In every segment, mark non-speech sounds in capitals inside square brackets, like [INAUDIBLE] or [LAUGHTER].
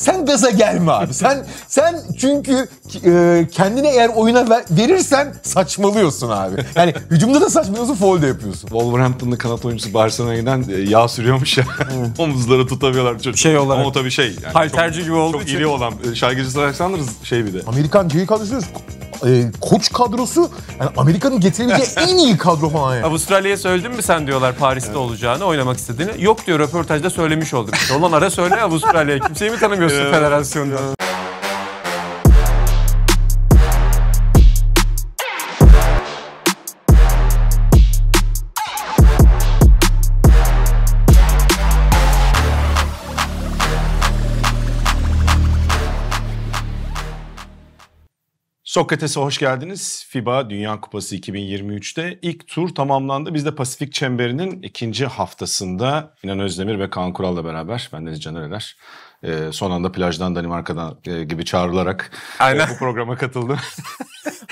Sen gaza gelme abi. Sen sen çünkü e, kendine eğer oyuna ver- verirsen saçmalıyorsun abi. Yani hücumda da saçmalıyorsun, foul de yapıyorsun. Wolverhampton'lı kanat oyuncusu Barcelona'ya giden e, yağ sürüyormuş ya. [LAUGHS] Omuzları tutamıyorlar çocuk. Şey olarak. Ama o tabii şey. Yani Halterci gibi olduğu çok için. iri olan. e, Şarkıcı Alexander şey bir de. Amerikan J kadrosu e, koç kadrosu yani Amerika'nın getirebileceği [LAUGHS] en iyi kadro falan yani. Avustralya'ya söyledin mi sen diyorlar Paris'te olacağını, oynamak istediğini. Yok diyor röportajda söylemiş olduk. İşte Ulan ara söyle Avustralya'ya. Kimseyi mi tanımıyorsun federasyonda? Sokrates'e hoş geldiniz. FIBA Dünya Kupası 2023'te ilk tur tamamlandı. Biz de Pasifik Çemberi'nin ikinci haftasında İnan Özdemir ve Kaan Kural'la beraber, ben Deniz Caner Erer, e, son anda plajdan Danimarka'dan e, gibi çağrılarak e, Aynen. bu programa katıldım. [LAUGHS]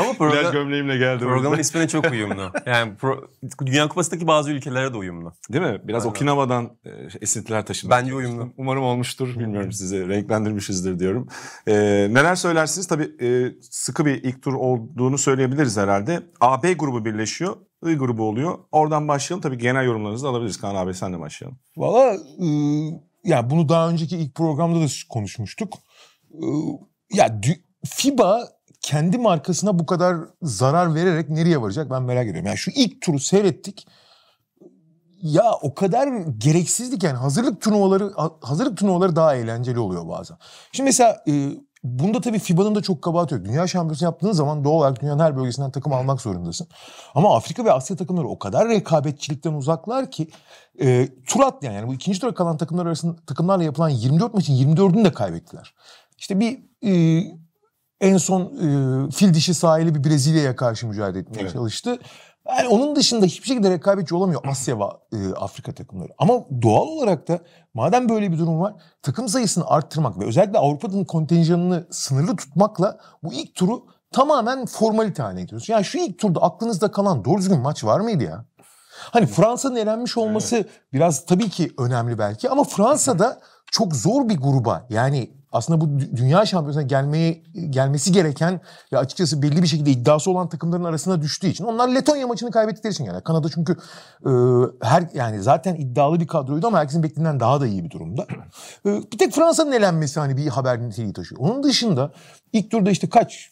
Ama Plaj program, gömleğimle geldim. programın ismine çok uyumlu. Yani pro- Dünya Kupası'ndaki bazı ülkelere de uyumlu. Değil mi? Biraz Okinawa'dan e, esintiler taşıdık. Bence uyumlu. Umarım olmuştur. Bilmiyorum sizi renklendirmişizdir diyorum. E, neler söylersiniz? Tabii e, sıkı bir ilk tur olduğunu söyleyebiliriz herhalde. AB grubu birleşiyor. I grubu oluyor. Oradan başlayalım. Tabii genel yorumlarınızı da alabiliriz. Kaan abi sen de başlayalım. Valla e, ya bunu daha önceki ilk programda da konuşmuştuk. E, ya FIBA kendi markasına bu kadar zarar vererek nereye varacak ben merak ediyorum. Yani şu ilk turu seyrettik. Ya o kadar gereksizdik yani hazırlık turnuvaları hazırlık turnuvaları daha eğlenceli oluyor bazen. Şimdi mesela e, bunda tabii FIBA'nın da çok kabahati yok. Dünya şampiyonası yaptığın zaman doğal olarak dünyanın her bölgesinden takım almak zorundasın. Ama Afrika ve Asya takımları o kadar rekabetçilikten uzaklar ki e, tur atlayan yani bu ikinci tura kalan takımlar arasında takımlarla yapılan 24 maçın 24'ünü de kaybettiler. İşte bir e, en son e, fil dişi sahili bir Brezilya'ya karşı mücadele etmeye Evet. çalıştı. Yani onun dışında hiçbir şekilde rekabetçi olamıyor Asya ve e, Afrika takımları. Ama doğal olarak da madem böyle bir durum var takım sayısını arttırmak ve özellikle Avrupa'nın kontenjanını sınırlı tutmakla bu ilk turu tamamen formalite haline getiriyorsun. Yani şu ilk turda aklınızda kalan doğru düzgün maç var mıydı ya? Hani Fransa'nın elenmiş olması biraz tabii ki önemli belki ama Fransa'da çok zor bir gruba yani aslında bu dü- dünya şampiyonasına gelmeyi gelmesi gereken ve açıkçası belli bir şekilde iddiası olan takımların arasına düştüğü için onlar Letonya maçını kaybettikleri için yani Kanada çünkü e, her yani zaten iddialı bir kadroydu ama herkesin beklediğinden daha da iyi bir durumda. E, bir tek Fransa'nın elenmesi hani bir haber niteliği taşıyor. Onun dışında ilk turda işte kaç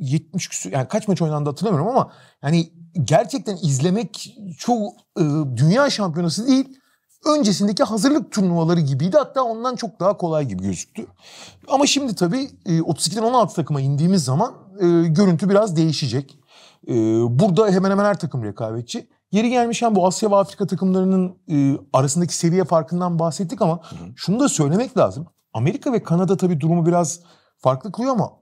70 küsur yani kaç maç oynandı hatırlamıyorum ama yani gerçekten izlemek çok e, dünya şampiyonası değil öncesindeki hazırlık turnuvaları gibiydi. Hatta ondan çok daha kolay gibi gözüktü. Ama şimdi tabii e, 32'den 16 takıma indiğimiz zaman e, görüntü biraz değişecek. E, burada hemen hemen her takım rekabetçi. Yeri gelmişken bu Asya ve Afrika takımlarının e, arasındaki seviye farkından bahsettik ama şunu da söylemek lazım. Amerika ve Kanada tabii durumu biraz farklı kılıyor ama e, e,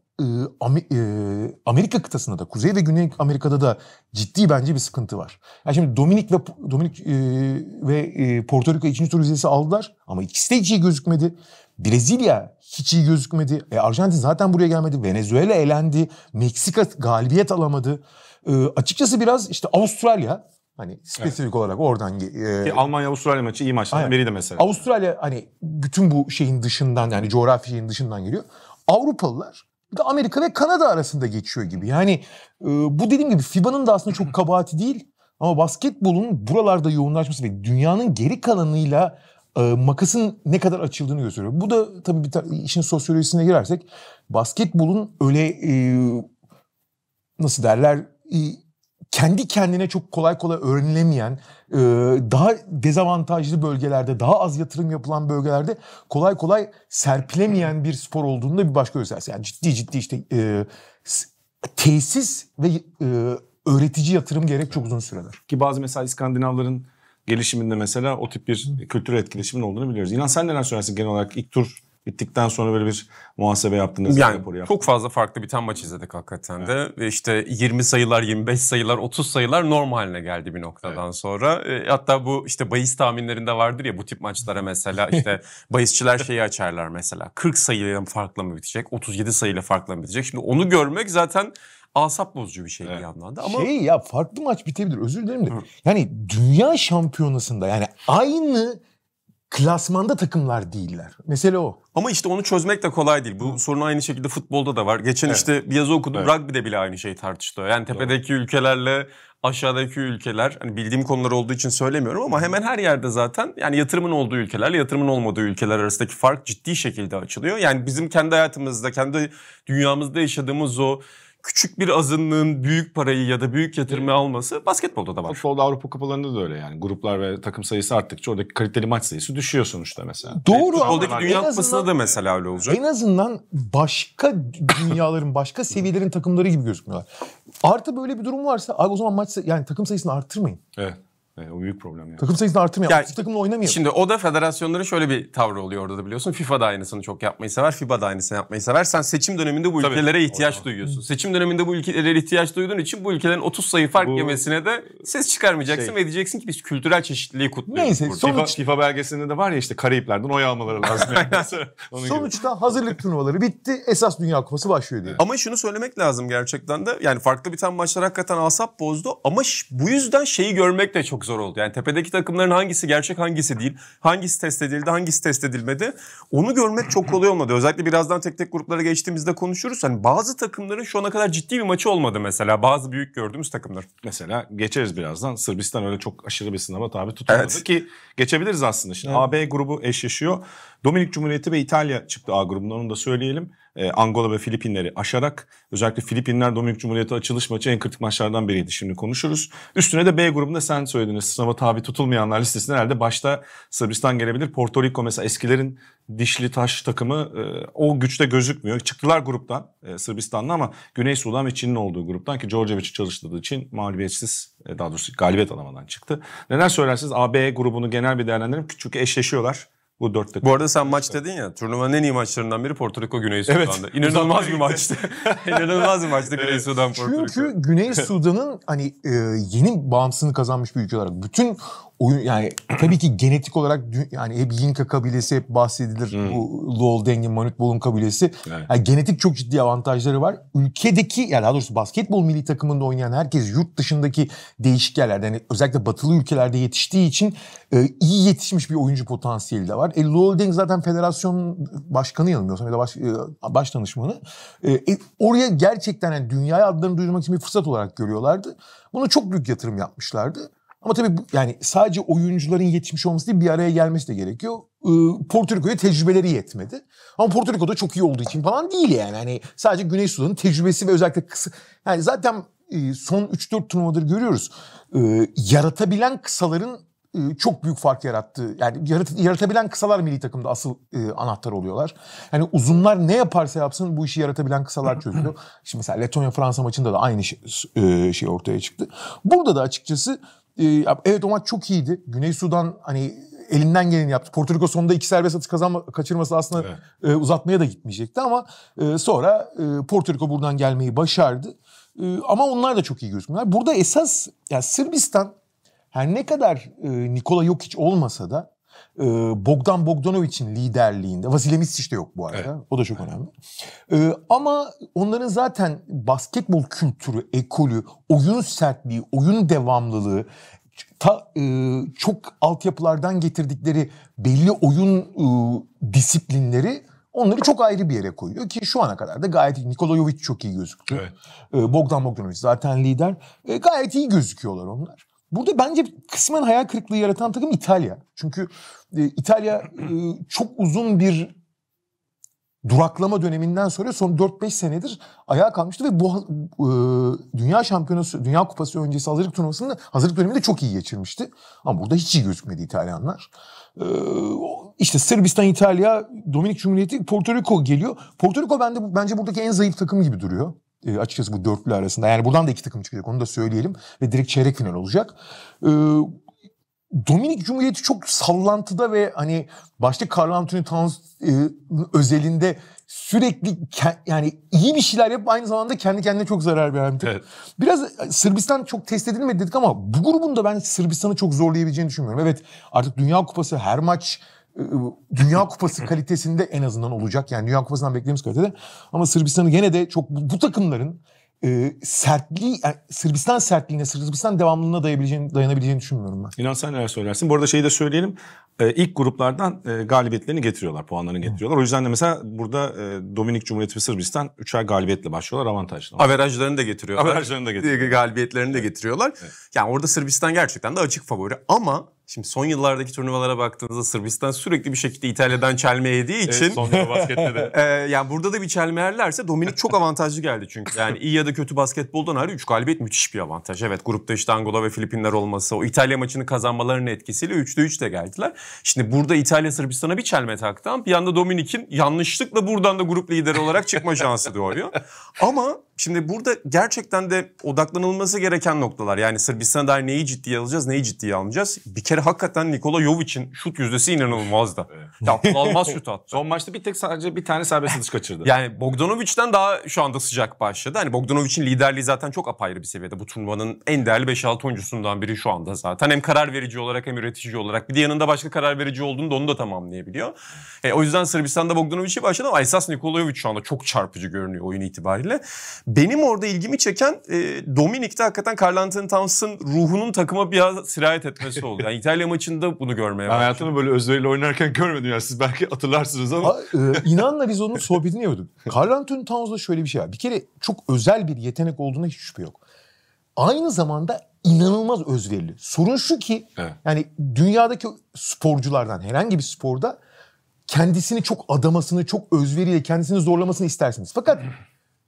Amerika kıtasında da Kuzey ve Güney Amerika'da da ciddi bence bir sıkıntı var. Yani şimdi Dominik ve Dominik e, ve e, Porto Rico ikinci tur vizesi aldılar ama ikisi de hiç iyi gözükmedi. Brezilya hiç iyi gözükmedi. E, Arjantin zaten buraya gelmedi. Venezuela elendi. Meksika galibiyet alamadı. E, açıkçası biraz işte Avustralya hani spesifik olarak oradan e, Ki Almanya-Avustralya maçı iyi maçlardan biriydi mesela. Avustralya hani bütün bu şeyin dışından yani coğrafi şeyin dışından geliyor. Avrupalılar bir de Amerika ve Kanada arasında geçiyor gibi. Yani e, bu dediğim gibi FIBA'nın da aslında çok kabahati değil. Ama basketbolun buralarda yoğunlaşması ve dünyanın geri kalanıyla e, makasın ne kadar açıldığını gösteriyor. Bu da tabii bir ta- işin sosyolojisine girersek basketbolun öyle e, nasıl derler e, kendi kendine çok kolay kolay öğrenilemeyen, e, daha dezavantajlı bölgelerde, daha az yatırım yapılan bölgelerde kolay kolay serpilemeyen bir spor olduğunu da bir başka gösterisi. Yani ciddi ciddi işte e, tesis ve e, öğretici yatırım gerek çok uzun süreler. Ki bazı mesela İskandinavların gelişiminde mesela o tip bir kültürel etkileşimin olduğunu biliyoruz. İnan sen neler söylersin genel olarak ilk tur bittikten sonra böyle bir muhasebe yaptınız. Yani raporu yaptınız. çok fazla farklı biten maç izledik hakikaten de. Ve İşte 20 sayılar, 25 sayılar, 30 sayılar normal haline geldi bir noktadan sonra. E, hatta bu işte bahis tahminlerinde vardır ya bu tip maçlara mesela [LAUGHS] işte bahisçiler şeyi açarlar mesela. 40 sayıyla farkla mı bitecek, 37 sayıyla farkla mı bitecek? Şimdi onu görmek zaten asap bozucu bir şey bir Evet. yandan da. Ama Şey ya farklı maç bitebilir özür dilerim de. Hı. Yani dünya şampiyonasında yani aynı klasmanda takımlar değiller. Mesele o. Ama işte onu çözmek de kolay değil. Bu sorun aynı şekilde futbolda da var. Geçen Evet. işte bir yazı okudum. Evet. Rugby'de bile aynı şey tartışılıyor. Yani tepedeki ülkelerle aşağıdaki ülkeler hani bildiğim konular olduğu için söylemiyorum ama hemen her yerde zaten yani yatırımın olduğu ülkelerle yatırımın olmadığı ülkeler arasındaki fark ciddi şekilde açılıyor. Yani bizim kendi hayatımızda, kendi dünyamızda yaşadığımız o küçük bir azınlığın büyük parayı ya da büyük yatırımı alması basketbolda da var. Futbolda Avrupa kupalarında da öyle yani. Gruplar ve takım sayısı arttıkça oradaki kaliteli maç sayısı düşüyor sonuçta mesela. Doğru en Dünya Kupası'nda da mesela öyle olacak. En azından başka dünyaların, başka seviyelerin takımları gibi gözükmüyorlar. Artı böyle bir durum varsa abi o zaman maç yani takım sayısını arttırmayın. Evet. Evet, o büyük problem yani. Takım sayısını arttırmayın. Ya- Aktif takımla oynamayalım. Şimdi o da federasyonların şöyle bir tavrı oluyor orada da biliyorsun. FIFA da aynısını çok yapmayı sever, FIBA da aynısını yapmayı sever. Sen seçim döneminde bu Tabii. ülkelere ihtiyaç Orada. duyuyorsun. Seçim döneminde bu ülkelere ihtiyaç duyduğun için bu ülkelerin 30 sayı fark Bu- yemesine de ses çıkarmayacaksın Şey- ve diyeceksin ki biz kültürel çeşitliliği kutluyoruz Neyse, burada. son- FIFA, Sonuç- FIFA belgesinde de var ya işte Karayipler'den oy almaları lazım. [LAUGHS] Yani. Gibi. Sonuçta hazırlık turnuvaları bitti. Esas Dünya Kupası başlıyor diye. Ama şunu söylemek lazım gerçekten de. Yani farklı biten maçlar hakikaten asap bozdu. Ama bu yüzden şeyi görmek de çok zor oldu. Yani tepedeki takımların hangisi gerçek hangisi değil. Hangisi test edildi hangisi test edilmedi. Onu görmek çok kolay olmadı. Özellikle birazdan tek tek gruplara geçtiğimizde konuşuruz. Hani bazı takımların şu ana kadar ciddi bir maçı olmadı mesela. Bazı büyük gördüğümüz takımlar. Mesela geçeriz birazdan. Sırbistan öyle çok aşırı bir sınava tabi tutulmadı Evet. ki geçebiliriz aslında. Şimdi Evet. AB grubu eşleşiyor. Dominik Cumhuriyeti ve İtalya çıktı A grubundan onu da söyleyelim. Ee, Angola ve Filipinleri aşarak özellikle Filipinler Dominik Cumhuriyeti açılış maçı en kritik maçlardan biriydi. Şimdi konuşuruz. Üstüne de B grubunda sen söylediniz. Sınava tabi tutulmayanlar listesinde herhalde başta Sırbistan gelebilir. Porto Rico mesela eskilerin dişli taş takımı e, o güçte gözükmüyor. Çıktılar gruptan e, Sırbistan'la ama Güney Sudan ve Çin'in olduğu gruptan ki Djordjevic'i çalıştırdığı için mağlubiyetsiz e, daha doğrusu galibiyet alamadan çıktı. Neler söylersiniz? AB grubunu genel bir değerlendirelim. Çünkü eşleşiyorlar bu dört takım. Bu arada sen maç dedin ya. Turnuvanın en iyi maçlarından biri Porto Rico Güney Sudan'da. Evet. İnanılmaz bir maçtı. [LAUGHS] İnanılmaz bir maçtı Güney Sudan Porto Rico. Çünkü Güney Sudan'ın hani e, yeni bağımsızlığını kazanmış bir ülke olarak bütün oyun yani tabii ki genetik olarak yani hep Yinka kabilesi hep bahsedilir. Hmm. Bu Lol Dengin, Manut Bol'un kabilesi. Evet. Yani genetik çok ciddi avantajları var. Ülkedeki yani daha doğrusu basketbol milli takımında oynayan herkes yurt dışındaki değişik yerlerde yani özellikle batılı ülkelerde yetiştiği için e, iyi yetişmiş bir oyuncu potansiyeli de var. E, Lol Deng zaten federasyon başkanı yanılmıyorsam ya da baş, e, baş danışmanı. E, e, oraya gerçekten yani dünyaya adlarını duyurmak için bir fırsat olarak görüyorlardı. Buna çok büyük yatırım yapmışlardı. Ama tabii bu- yani sadece oyuncuların yetişmiş olması değil bir araya gelmesi de gerekiyor. Ee, Porto Rico'ya tecrübeleri yetmedi. Ama Porto Rico'da çok iyi olduğu için falan değil yani. Hani sadece Güney Sudan'ın tecrübesi ve özellikle kısa... Yani zaten e, son 3-4 turnuvadır görüyoruz. Ee, yaratabilen kısaların e, çok büyük fark yarattı. Yani yarat- yaratabilen kısalar milli takımda asıl e, anahtar oluyorlar. Yani uzunlar ne yaparsa yapsın bu işi yaratabilen kısalar çözülüyor. [CLEARS THROAT] Şimdi mesela Letonya Fransa maçında da aynı şey, e, şey ortaya çıktı. Burada da açıkçası e, ya evet o maç çok iyiydi. Güney Sudan hani elinden geleni yaptı. Porto Rico sonunda iki serbest atış kazanma, kaçırması aslında Evet. e, uzatmaya da gitmeyecekti ama e, sonra e, Porto Rico buradan gelmeyi başardı. E, ama onlar da çok iyi gözüküyorlar. Burada esas yani Sırbistan her ne kadar e, Nikola Jokic olmasa da e, Bogdan Bogdanovic'in liderliğinde, Vasilij Micic de yok bu arada. Evet. O da çok önemli. E, ama onların zaten basketbol kültürü, ekolü, oyun sertliği, oyun devamlılığı, ta, e, çok altyapılardan getirdikleri belli oyun e, disiplinleri onları çok ayrı bir yere koyuyor ki şu ana kadar da gayet iyi. Nikola Jovic çok iyi gözüktü. Evet. E, Bogdan Bogdanovic zaten lider. E, gayet iyi gözüküyorlar onlar. Burada bence kısmen hayal kırıklığı yaratan takım İtalya. Çünkü e, İtalya e, çok uzun bir duraklama döneminden sonra son 4-5 senedir ayağa kalmıştı ve bu e, Dünya Şampiyonası, Dünya Kupası öncesi hazırlık turnuvasında hazırlık döneminde çok iyi geçirmişti. Ama burada hiç iyi gözükmedi İtalyanlar. E, işte Sırbistan, İtalya, Dominik Cumhuriyeti, Porto Rico geliyor. Porto Rico bende, bence buradaki en zayıf takım gibi duruyor. E, açıkçası bu dörtlü arasında. Yani buradan da iki takım çıkacak onu da söyleyelim. Ve direkt çeyrek final olacak. E, Dominik Cumhuriyeti çok sallantıda ve hani başta Carl Anthony Towns e, özelinde sürekli ke- yani iyi bir şeyler yapıp aynı zamanda kendi kendine çok zarar veren bir. Evet. Biraz e, Sırbistan çok test edilmedi dedik ama bu grubun da ben Sırbistan'ı çok zorlayabileceğini düşünmüyorum. Evet artık Dünya Kupası her maç Dünya Kupası kalitesinde en azından olacak. Yani Dünya Kupası'ndan beklediğimiz kalitede. Ama Sırbistan'ı gene de çok bu, bu takımların e, sertliği, yani Sırbistan sertliğine, Sırbistan devamlılığına dayanabileceğini, dayanabileceğini düşünmüyorum ben. İnan sen neler söylersin? Bu arada şeyi de söyleyelim. Ee, ilk gruplardan e, galibiyetlerini getiriyorlar, puanlarını getiriyorlar. O yüzden de mesela burada e, Dominik Cumhuriyeti ve Sırbistan üçer galibiyetle başlıyorlar avantajlı. Averajlarını da getiriyorlar. Averajlarını da getiriyorlar. Galibiyetlerini de getiriyorlar. Evet. Yani orada Sırbistan gerçekten de açık favori. Ama şimdi son yıllardaki turnuvalara baktığınızda Sırbistan sürekli bir şekilde İtalya'dan çelme yediği için... Evet, son baskette de. [LAUGHS] Ee, yani burada da bir çelme yerlerse Dominik çok avantajlı geldi çünkü. Yani iyi ya da kötü basketboldan ayrı 3 galibiyet müthiş bir avantaj. Evet grupta işte Angola ve Filipinler olması, o İtalya maçını kazanmalarının etkisiyle 3'te 3 de geldiler. Şimdi burada İtalya Sırbistan'a bir çelme taktı. Bir yanda Dominik'in yanlışlıkla buradan da grup lideri olarak çıkma şansı doğuyor. Ama şimdi burada gerçekten de odaklanılması gereken noktalar. Yani Sırbistan'a dair neyi ciddiye alacağız, neyi ciddiye almayacağız. Bir kere hakikaten Nikola Jovic'in şut yüzdesi inanılmazdı. Ya almaz şut attı. Son maçta bir tek sadece bir tane serbest atış kaçırdı. Yani Bogdanovic'den daha şu anda sıcak başladı. Hani Bogdanovic'in liderliği zaten çok apayrı bir seviyede. Bu turnuvanın en değerli 5-6 oyuncusundan biri şu anda zaten. Hem karar verici olarak hem üretici olarak. Bir de yanında başka karar verici olduğunu da onu da tamamlayabiliyor. E, o yüzden Sırbistan'da Bogdanovic'i başladı ama esas Nikola Jovic şu anda çok çarpıcı görünüyor oyun itibariyle. Benim orada ilgimi çeken e, Dominik'te hakikaten Carl Anthony Towns'ın ruhunun takıma biraz sirayet etmesi oldu. Yani İtalya maçında bunu görmeye başladım. hayatımda böyle özveriyle oynarken görmedim ya. Siz belki hatırlarsınız ama. Ha, e, inanla biz onun sohbetini yapıyorduk. Carl Anthony Towns'da şöyle bir şey var. Bir kere çok özel bir yetenek olduğuna hiç şüphe yok. Aynı zamanda inanılmaz özverili. Sorun şu ki Evet. yani dünyadaki sporculardan herhangi bir sporda kendisini çok adamasını, çok özveriyle kendisini zorlamasını istersiniz. Fakat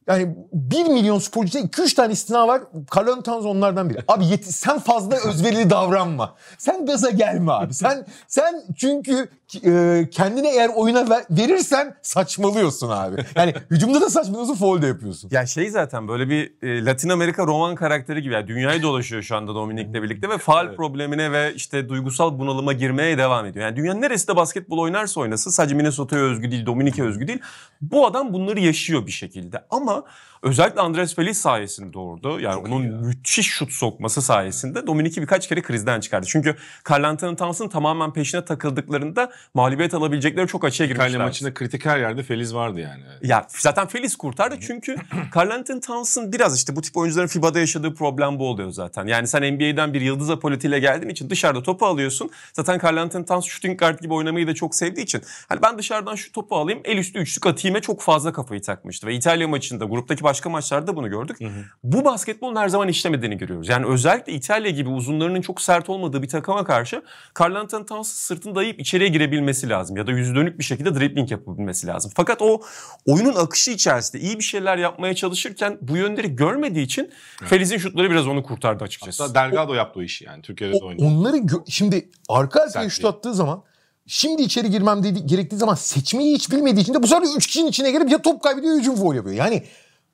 yani 1 milyon sporcuda 2-3 tane istina var. Anthony Towns onlardan biri. Abi yet- sen fazla özverili davranma. Sen gaza gelme abi. Sen sen çünkü e, kendine eğer oyuna ver- verirsen saçmalıyorsun abi. Yani [LAUGHS] hücumda da saçmalıyorsun, foul de yapıyorsun. Ya şey zaten böyle bir e, Latin Amerika roman karakteri gibi. Yani dünyayı [LAUGHS] dolaşıyor şu anda Dominik'le birlikte ve faal Evet. problemine ve işte duygusal bunalıma girmeye devam ediyor. Yani dünyanın neresinde basketbol oynarsa oynasın sadece Minnesota'ya özgü değil, Dominik'e özgü değil. Bu adam bunları yaşıyor bir şekilde. Ama özellikle Andres Feliz sayesinde doğurdu. Yani Çok onun ya. müthiş şut sokması sayesinde Dominik'i birkaç kere krizden çıkardı. Çünkü Carl Anthony Towns'ın tamamen peşine takıldıklarında mağlubiyet alabilecekleri çok açığa girmişler. İtalya maçında kritik her yerde Feliz vardı yani. Ya zaten Feliz kurtardı çünkü [CLEARS THROAT] Carl Towns'ın biraz işte bu tip oyuncuların FIBA'da yaşadığı problem bu oluyor zaten. Yani sen NBA'den bir yıldız apolitiyle geldiğin için dışarıda topu alıyorsun. Zaten Carl Towns shooting guard gibi oynamayı da çok sevdiği için. Hani ben dışarıdan şu topu alayım el üstü üçlük atayım'a çok fazla kafayı takmıştı. Ve İtalya maçında gruptaki başka maçlarda bunu gördük. Bu basketbolun her zaman işlemediğini görüyoruz. Yani özellikle İtalya gibi uzunlarının çok sert olmadığı bir takıma karşı Carl Towns'ın sırtını dayayıp içeriye girebilmesi lazım. Ya da yüzü dönük bir şekilde dribbling yapabilmesi lazım. Fakat o oyunun akışı içerisinde iyi bir şeyler yapmaya çalışırken bu yönleri görmediği için Feliz'in şutları biraz onu kurtardı açıkçası. Hatta Delgado yaptı o işi yani. Türkiye'de de O- oynadı. onları şimdi arka arkaya şut attığı zaman şimdi içeri girmem dedi, gerektiği zaman seçmeyi hiç bilmediği için de bu sefer 3 kişinin içine girip ya top kaybediyor ya hücum foul yapıyor. Yani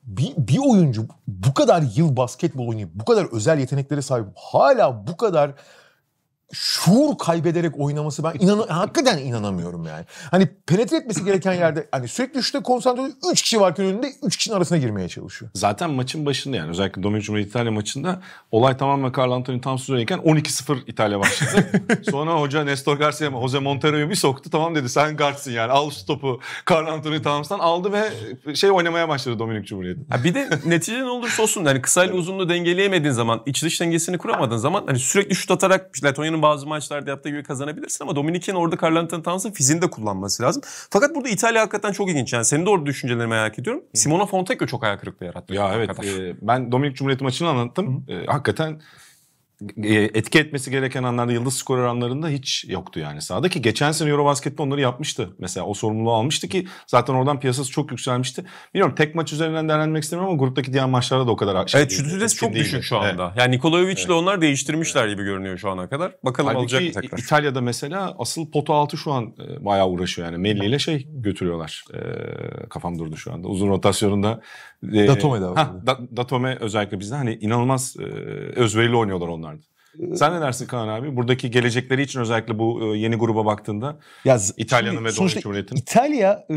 bir, bir oyuncu bu kadar yıl basketbol oynayıp bu kadar özel yeteneklere sahip hala bu kadar şuur kaybederek oynaması ben inan hakikaten inanamıyorum yani. Hani penetre etmesi gereken yerde hani sürekli şuta konsantre oluyor. 3 kişi varken önünde 3 kişinin arasına girmeye çalışıyor. Zaten maçın başında yani özellikle Dominik Cumhuriyeti İtalya maçında olay tamamen Carl Anthony Towns üzerindeyken 12-0 İtalya başladı. [LAUGHS] Sonra hoca Nestor Garcia Jose Montero'yu bir soktu. Tamam dedi sen guardsın yani al şu topu Carl Anthony Towns'tan aldı ve şey oynamaya başladı Dominik Cumhuriyeti. Ha bir de netice ne olursa olsun hani kısayla uzunluğu dengeleyemediğin zaman, iç dış dengesini kuramadığın zaman hani sürekli şut atarak işte Letonya'nın bazı maçlarda yaptığı gibi kazanabilirsin ama Dominik'in orada Carl Anthony Towns'ın fiziğini de kullanması lazım. Fakat burada İtalya hakikaten çok ilginç. Yani senin de orada düşüncelerini merak ediyorum. Simona Fontecchio çok ayak kırıklığı yarattı. Ya evet Kadar. e, ben Dominik Cumhuriyeti maçını anlattım. E, hakikaten etki etmesi gereken anlarda yıldız skorer anlarında hiç yoktu yani sahada ki geçen sene Eurobasket'te onları yapmıştı. Mesela o sorumluluğu almıştı ki zaten oradan piyasası çok yükselmişti. Bilmiyorum tek maç üzerinden değerlendirmek istemiyorum ama gruptaki diğer maçlarda da o kadar şey Evet şut etkin çok değildi. düşük şu Evet. anda. Yani Nikolaevic'le onlar değiştirmişler gibi görünüyor şu ana kadar. Bakalım alacak mı Halbuki tekrar? İtalya'da mesela asıl pota altı şu an e, bayağı uğraşıyor yani. Melli ile şey götürüyorlar. E, kafam durdu şu anda. Uzun rotasyonunda. E, Datome de var. Da- Datome özellikle bizde hani inanılmaz e, özverili oynuyorlar onlar da. Sen ne dersin Kaan abi? Buradaki gelecekleri için özellikle bu e, yeni gruba baktığında Ya İtalya'nın ve Dominik Cumhuriyeti'nin. İtalya e,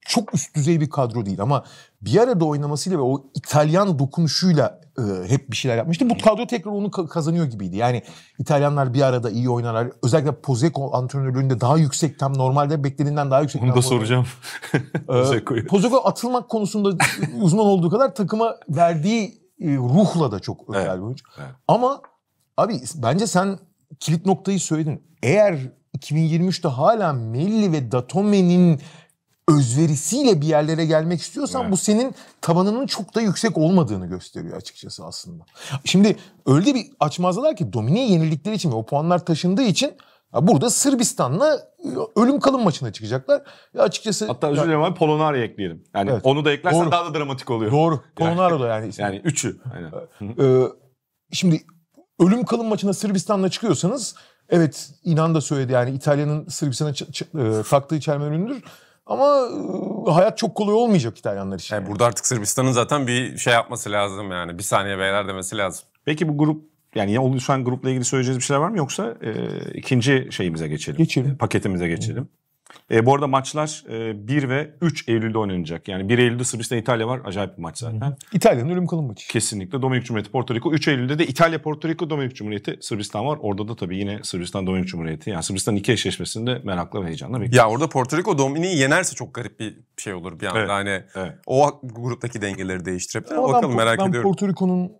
çok üst düzey bir kadro değil ama bir arada oynamasıyla ve o İtalyan dokunuşuyla hep bir şeyler yapmıştı. Bu kadro tekrar onu ka- kazanıyor gibiydi. Yani İtalyanlar bir arada iyi oynarlar. Özellikle Pozeko antrenörlüğünde daha yüksek tam normalde beklediğinden daha yüksek. Onu da soracağım. [LAUGHS] Ee, Pozeko'yu. Pozeko atılmak konusunda uzman olduğu kadar takıma verdiği e, ruhla da çok özel Evet, bir oyuncu. evet. Ama abi bence sen kilit noktayı söyledin. Eğer 2023'te hala Melli ve Datome'nin özverisiyle bir yerlere gelmek istiyorsan Evet. bu senin tabanının çok da yüksek olmadığını gösteriyor açıkçası aslında. Şimdi öyle bir açmazlar ki Domini'ye yenildikleri için ve o puanlar taşındığı için burada Sırbistan'la e, ölüm kalım maçına çıkacaklar. Ya açıkçası Hatta özür dilerim abi Polonari ekleyelim. Yani Evet. onu da eklersen Doğru. daha da dramatik oluyor. Doğru. Polonaro da [LAUGHS] yani. Yani üçü. Aynen. Ee, şimdi ölüm kalım maçına Sırbistan'la çıkıyorsanız evet inan da söyledi yani İtalya'nın Sırbistan'a e, taktığı çelme üründür. Ama e, hayat çok kolay olmayacak İtalyanlar için. Yani burada artık Sırbistan'ın zaten bir şey yapması lazım yani. Bir saniye beyler demesi lazım. Peki bu grup yani ya oluşan grupla ilgili söyleyeceğiniz bir şeyler var mı yoksa e, ikinci şeyimize geçelim. Geçelim. Paketimize geçelim. E, bu arada maçlar e, 1 ve 3 Eylül'de oynanacak. Yani 1 Eylül'de Sırbistan İtalya var. Acayip bir maç zaten. İtalya'nın ölüm kalım maçı. Kesinlikle Dominik Cumhuriyeti Porto Rico. 3 Eylül'de de İtalya Porto Rico Dominik Cumhuriyeti Sırbistan var. Orada da tabii yine Sırbistan Dominik Cumhuriyeti. Yani Sırbistan iki eşleşmesini de merakla ve heyecanla bekliyoruz. Ya orada Porto Rico Domini'yi yenerse çok garip bir şey olur bir anda. Evet, Hani evet. o gruptaki dengeleri değiştirebilir. Ama Bakalım ben, merak ben ediyorum. Porto Rico'nun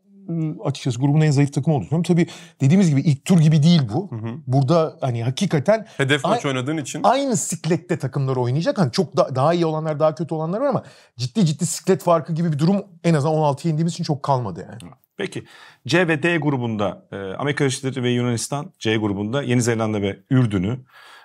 açıkçası grubun en zayıf takımı olduğunu düşünüyorum. Tabii dediğimiz gibi ilk tur gibi değil bu. hı. Burada hani hakikaten Hedef maç oynadığın için aynı siklette takımlar oynayacak. Hani çok da, daha iyi olanlar daha kötü olanlar var ama ciddi ciddi siklet farkı gibi bir durum en azından 16'ya indiğimiz için çok kalmadı yani. Peki C ve D grubunda Amerika Birleşik Devletleri ve Yunanistan C grubunda Yeni Zelanda ve Ürdün'ü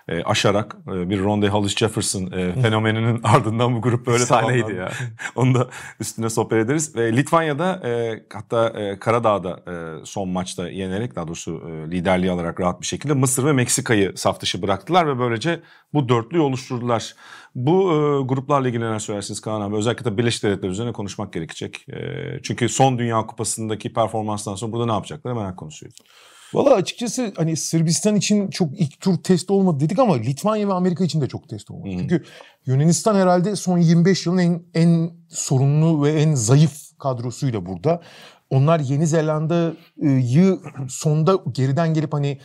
e, aşarak e, bir Ronde Hollis Jefferson e, fenomeninin [LAUGHS] ardından bu grup böyle tamamlandı. ya. [LAUGHS] Onu da üstüne sohbet ederiz. Ve Litvanya'da e, hatta e, Karadağ'da e, son maçta yenerek daha doğrusu e, liderliği alarak rahat bir şekilde Mısır ve Meksika'yı saf dışı bıraktılar ve böylece bu dörtlüyü oluşturdular. Bu e, gruplarla ilgili neler söylersiniz Kaan abi? Özellikle de Birleşik Devletler üzerine konuşmak gerekecek. E, çünkü son Dünya Kupası'ndaki performanstan sonra burada ne yapacaklar merak konusuydu. Valla açıkçası hani Sırbistan için çok ilk tur test olmadı dedik ama Litvanya ve Amerika için de çok test olmadı. Hı. Çünkü Yunanistan herhalde son 25 yılın en, en sorunlu ve en zayıf kadrosuyla burada. Onlar Yeni Zelanda'yı sonda geriden gelip hani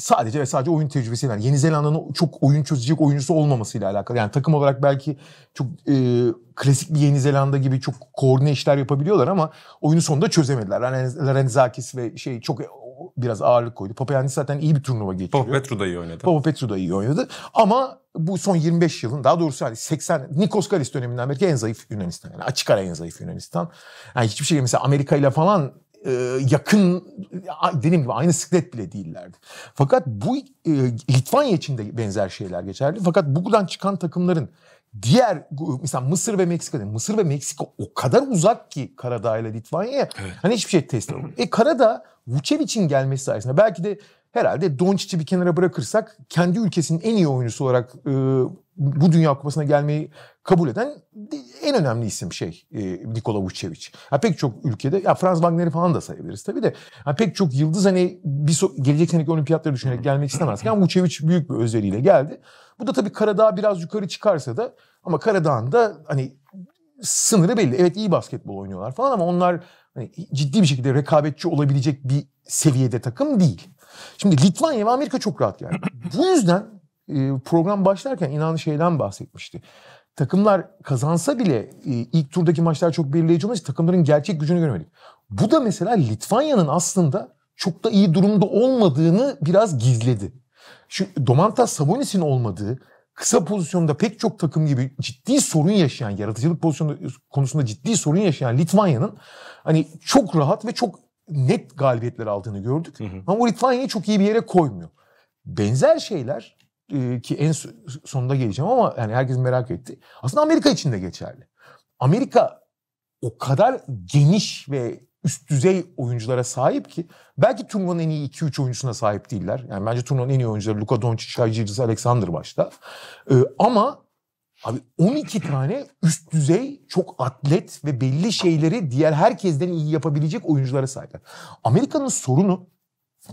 sadece ve sadece oyun tecrübesiyle yani Yeni Zelanda'nın çok oyun çözecek oyuncusu olmamasıyla alakalı. Yani takım olarak belki çok e, klasik bir Yeni Zelanda gibi çok koordine işler yapabiliyorlar ama oyunu sonunda çözemediler. Loren- Lorenzakis ve şey çok biraz ağırlık koydu. Papayannis zaten iyi bir turnuva geçiriyor. Pop Petru da iyi oynadı. Papa Petru da iyi oynadı. Ama bu son 25 yılın daha doğrusu hani 80 Nikos Kalis döneminden beri en zayıf Yunanistan. Yani açık ara en zayıf Yunanistan. Yani hiçbir şey mesela Amerika ile falan e, yakın dediğim gibi aynı siklet bile değillerdi. Fakat bu e, Litvanya için de benzer şeyler geçerli. Fakat buradan çıkan takımların diğer mesela Mısır ve Meksika. Mısır ve Meksika o kadar uzak ki Karadağ ile Litvanya'ya. Hani hiçbir şey test. E Karadağ Vucevic'in gelmesi sayesinde belki de herhalde Doncic'i bir kenara bırakırsak kendi ülkesinin en iyi oyuncusu olarak e, bu Dünya Kupası'na gelmeyi kabul eden en önemli isim şey e, Nikola Vucevic. Ha, pek çok ülkede ya Franz Wagner'i falan da sayabiliriz tabii de ha, pek çok yıldız hani bir so- gelecek seneki olimpiyatları düşünerek gelmek istemez. Yani Vucevic büyük bir özveriyle geldi. Bu da tabii Karadağ biraz yukarı çıkarsa da ama Karadağ'ın da hani sınırı belli. Evet iyi basketbol oynuyorlar falan ama onlar hani ciddi bir şekilde rekabetçi olabilecek bir seviyede takım değil. Şimdi Litvanya ve Amerika çok rahat geldi. [CLEARS THROAT] Bu yüzden e, program başlarken inan şeyden bahsetmişti. Takımlar kazansa bile e, ilk turdaki maçlar çok belirleyici olmuş. Takımların gerçek gücünü göremedik. Bu da mesela Litvanya'nın aslında çok da iyi durumda olmadığını biraz gizledi. Şu Domantas Sabonis'in olmadığı kısa pozisyonda pek çok takım gibi ciddi sorun yaşayan, yaratıcılık pozisyonu konusunda ciddi sorun yaşayan Litvanya'nın hani çok rahat ve çok net galibiyetler aldığını gördük. Hı hı. Ama Litvanya'yı çok iyi bir yere koymuyor. Benzer şeyler e, ki en so- sonunda geleceğim ama yani herkes merak etti. Aslında Amerika için de geçerli. Amerika o kadar geniş ve üst düzey oyunculara sahip ki belki turnuvanın en iyi 2-3 oyuncusuna sahip değiller. Yani bence turnuvanın en iyi oyuncuları Luka Doncic, Gilgeous Alexander başta. Ee, ama abi 12 tane üst düzey çok atlet ve belli şeyleri diğer herkesten iyi yapabilecek oyunculara sahipler. Amerika'nın sorunu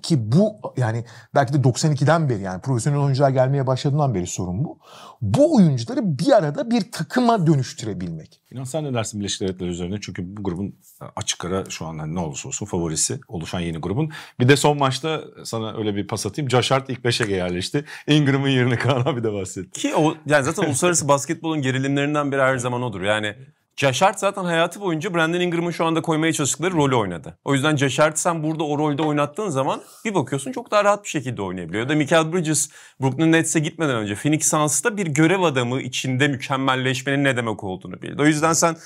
ki bu yani belki de 92'den beri yani profesyonel oyuncular gelmeye başladığından beri sorun bu. Bu oyuncuları bir arada bir takıma dönüştürebilmek. İnan sen ne dersin Birleşik Devletler üzerine? Çünkü bu grubun açık ara şu an hani ne olursa olsun favorisi oluşan yeni grubun. Bir de son maçta sana öyle bir pas atayım. Josh Hart ilk 5'e yerleşti. Ingram'ın yerine Kaan abi de bahsetti. Ki o yani zaten uluslararası [LAUGHS] basketbolun gerilimlerinden biri her zaman odur. Yani Hart zaten hayatı boyunca Brandon Ingram'ın şu anda koymaya çalıştıkları rolü oynadı. O yüzden Hart'ı sen burada o rolde oynattığın zaman bir bakıyorsun çok daha rahat bir şekilde oynayabiliyor. Ya da Michael Bridges Brooklyn Nets'e gitmeden önce Phoenix Suns'ta bir görev adamı içinde mükemmelleşmenin ne demek olduğunu bildi. O yüzden sen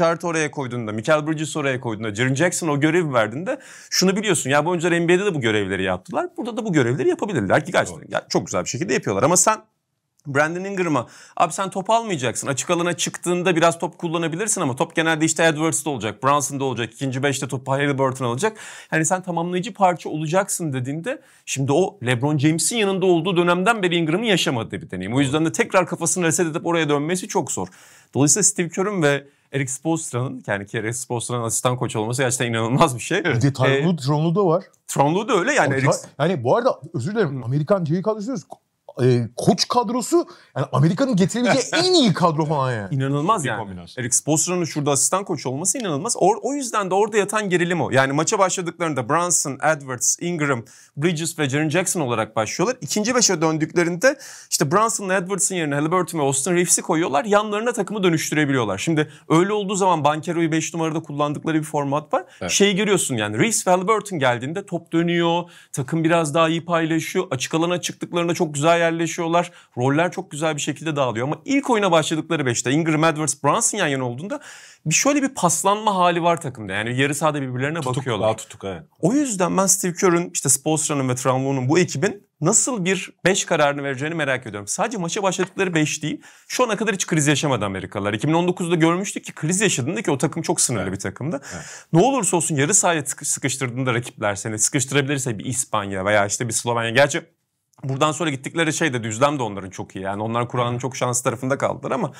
Hart oraya koyduğunda, Michael Bridges oraya koyduğunda, Jaren Jackson o görevi verdiğinde şunu biliyorsun. Ya bu oyuncular NBA'de de bu görevleri yaptılar. Burada da bu görevleri yapabilirler ki gerçekten çok güzel bir şekilde yapıyorlar. Ama sen Brandon Ingram'a abi sen top almayacaksın. Açık alana çıktığında biraz top kullanabilirsin ama top genelde işte Edwards'da olacak, Brunson'da olacak, ikinci beşte top Halliburton alacak. Yani sen tamamlayıcı parça olacaksın dediğinde şimdi o LeBron James'in yanında olduğu dönemden beri Ingram'ın yaşamadığı bir deneyim. O yüzden de tekrar kafasını reset edip oraya dönmesi çok zor. Dolayısıyla Steve Kerr'ün ve Eric Spoelstra'nın yani ki Eric Spoelstra'nın asistan koç olması gerçekten inanılmaz bir şey. Bir de Tyronn Tronlu da var. Tronlu da öyle yani. Eric... Yani bu arada özür dilerim Amerikan J kadrosu e, koç kadrosu yani Amerika'nın getirebileceği [LAUGHS] en iyi kadro falan yani. İnanılmaz bir yani. Kombinasyon. Eric Spoelstra'nın şurada asistan koç olması inanılmaz. O, o yüzden de orada yatan gerilim o. Yani maça başladıklarında Brunson, Edwards, Ingram, Bridges ve Jaren Jackson olarak başlıyorlar. İkinci beşe döndüklerinde işte Brunson'la Edwards'ın yerine Halliburton ve Austin Reeves'i koyuyorlar. Yanlarına takımı dönüştürebiliyorlar. Şimdi öyle olduğu zaman Bankero'yu 5 numarada kullandıkları bir format var. Evet. Şeyi görüyorsun yani Reeves ve Halliburton geldiğinde top dönüyor. Takım biraz daha iyi paylaşıyor. Açık alana çıktıklarında çok güzel yerleşiyorlar. Roller çok güzel bir şekilde dağılıyor. Ama ilk oyuna başladıkları 5'te Ingram, Edwards, Brunson yan yana olduğunda bir şöyle bir paslanma hali var takımda. Yani yarı sahada birbirlerine tutuk, bakıyorlar. Daha tutuk evet. O yüzden ben Steve Kerr'ün işte Spoelstra'nın ve Travon'un bu ekibin nasıl bir 5 kararını vereceğini merak ediyorum. Sadece maça başladıkları 5 değil. Şu ana kadar hiç kriz yaşamadı Amerikalılar. 2019'da görmüştük ki kriz yaşadığında ki o takım çok sınırlı evet. bir takımdı. Evet. Ne olursa olsun yarı sahaya sıkıştırdığında rakipler seni sıkıştırabilirse bir İspanya veya işte bir Slovenya. Gerçi Buradan sonra gittikleri şey de düzlem de onların çok iyi. Yani onlar Kur'an'ın çok şanslı tarafında kaldılar ama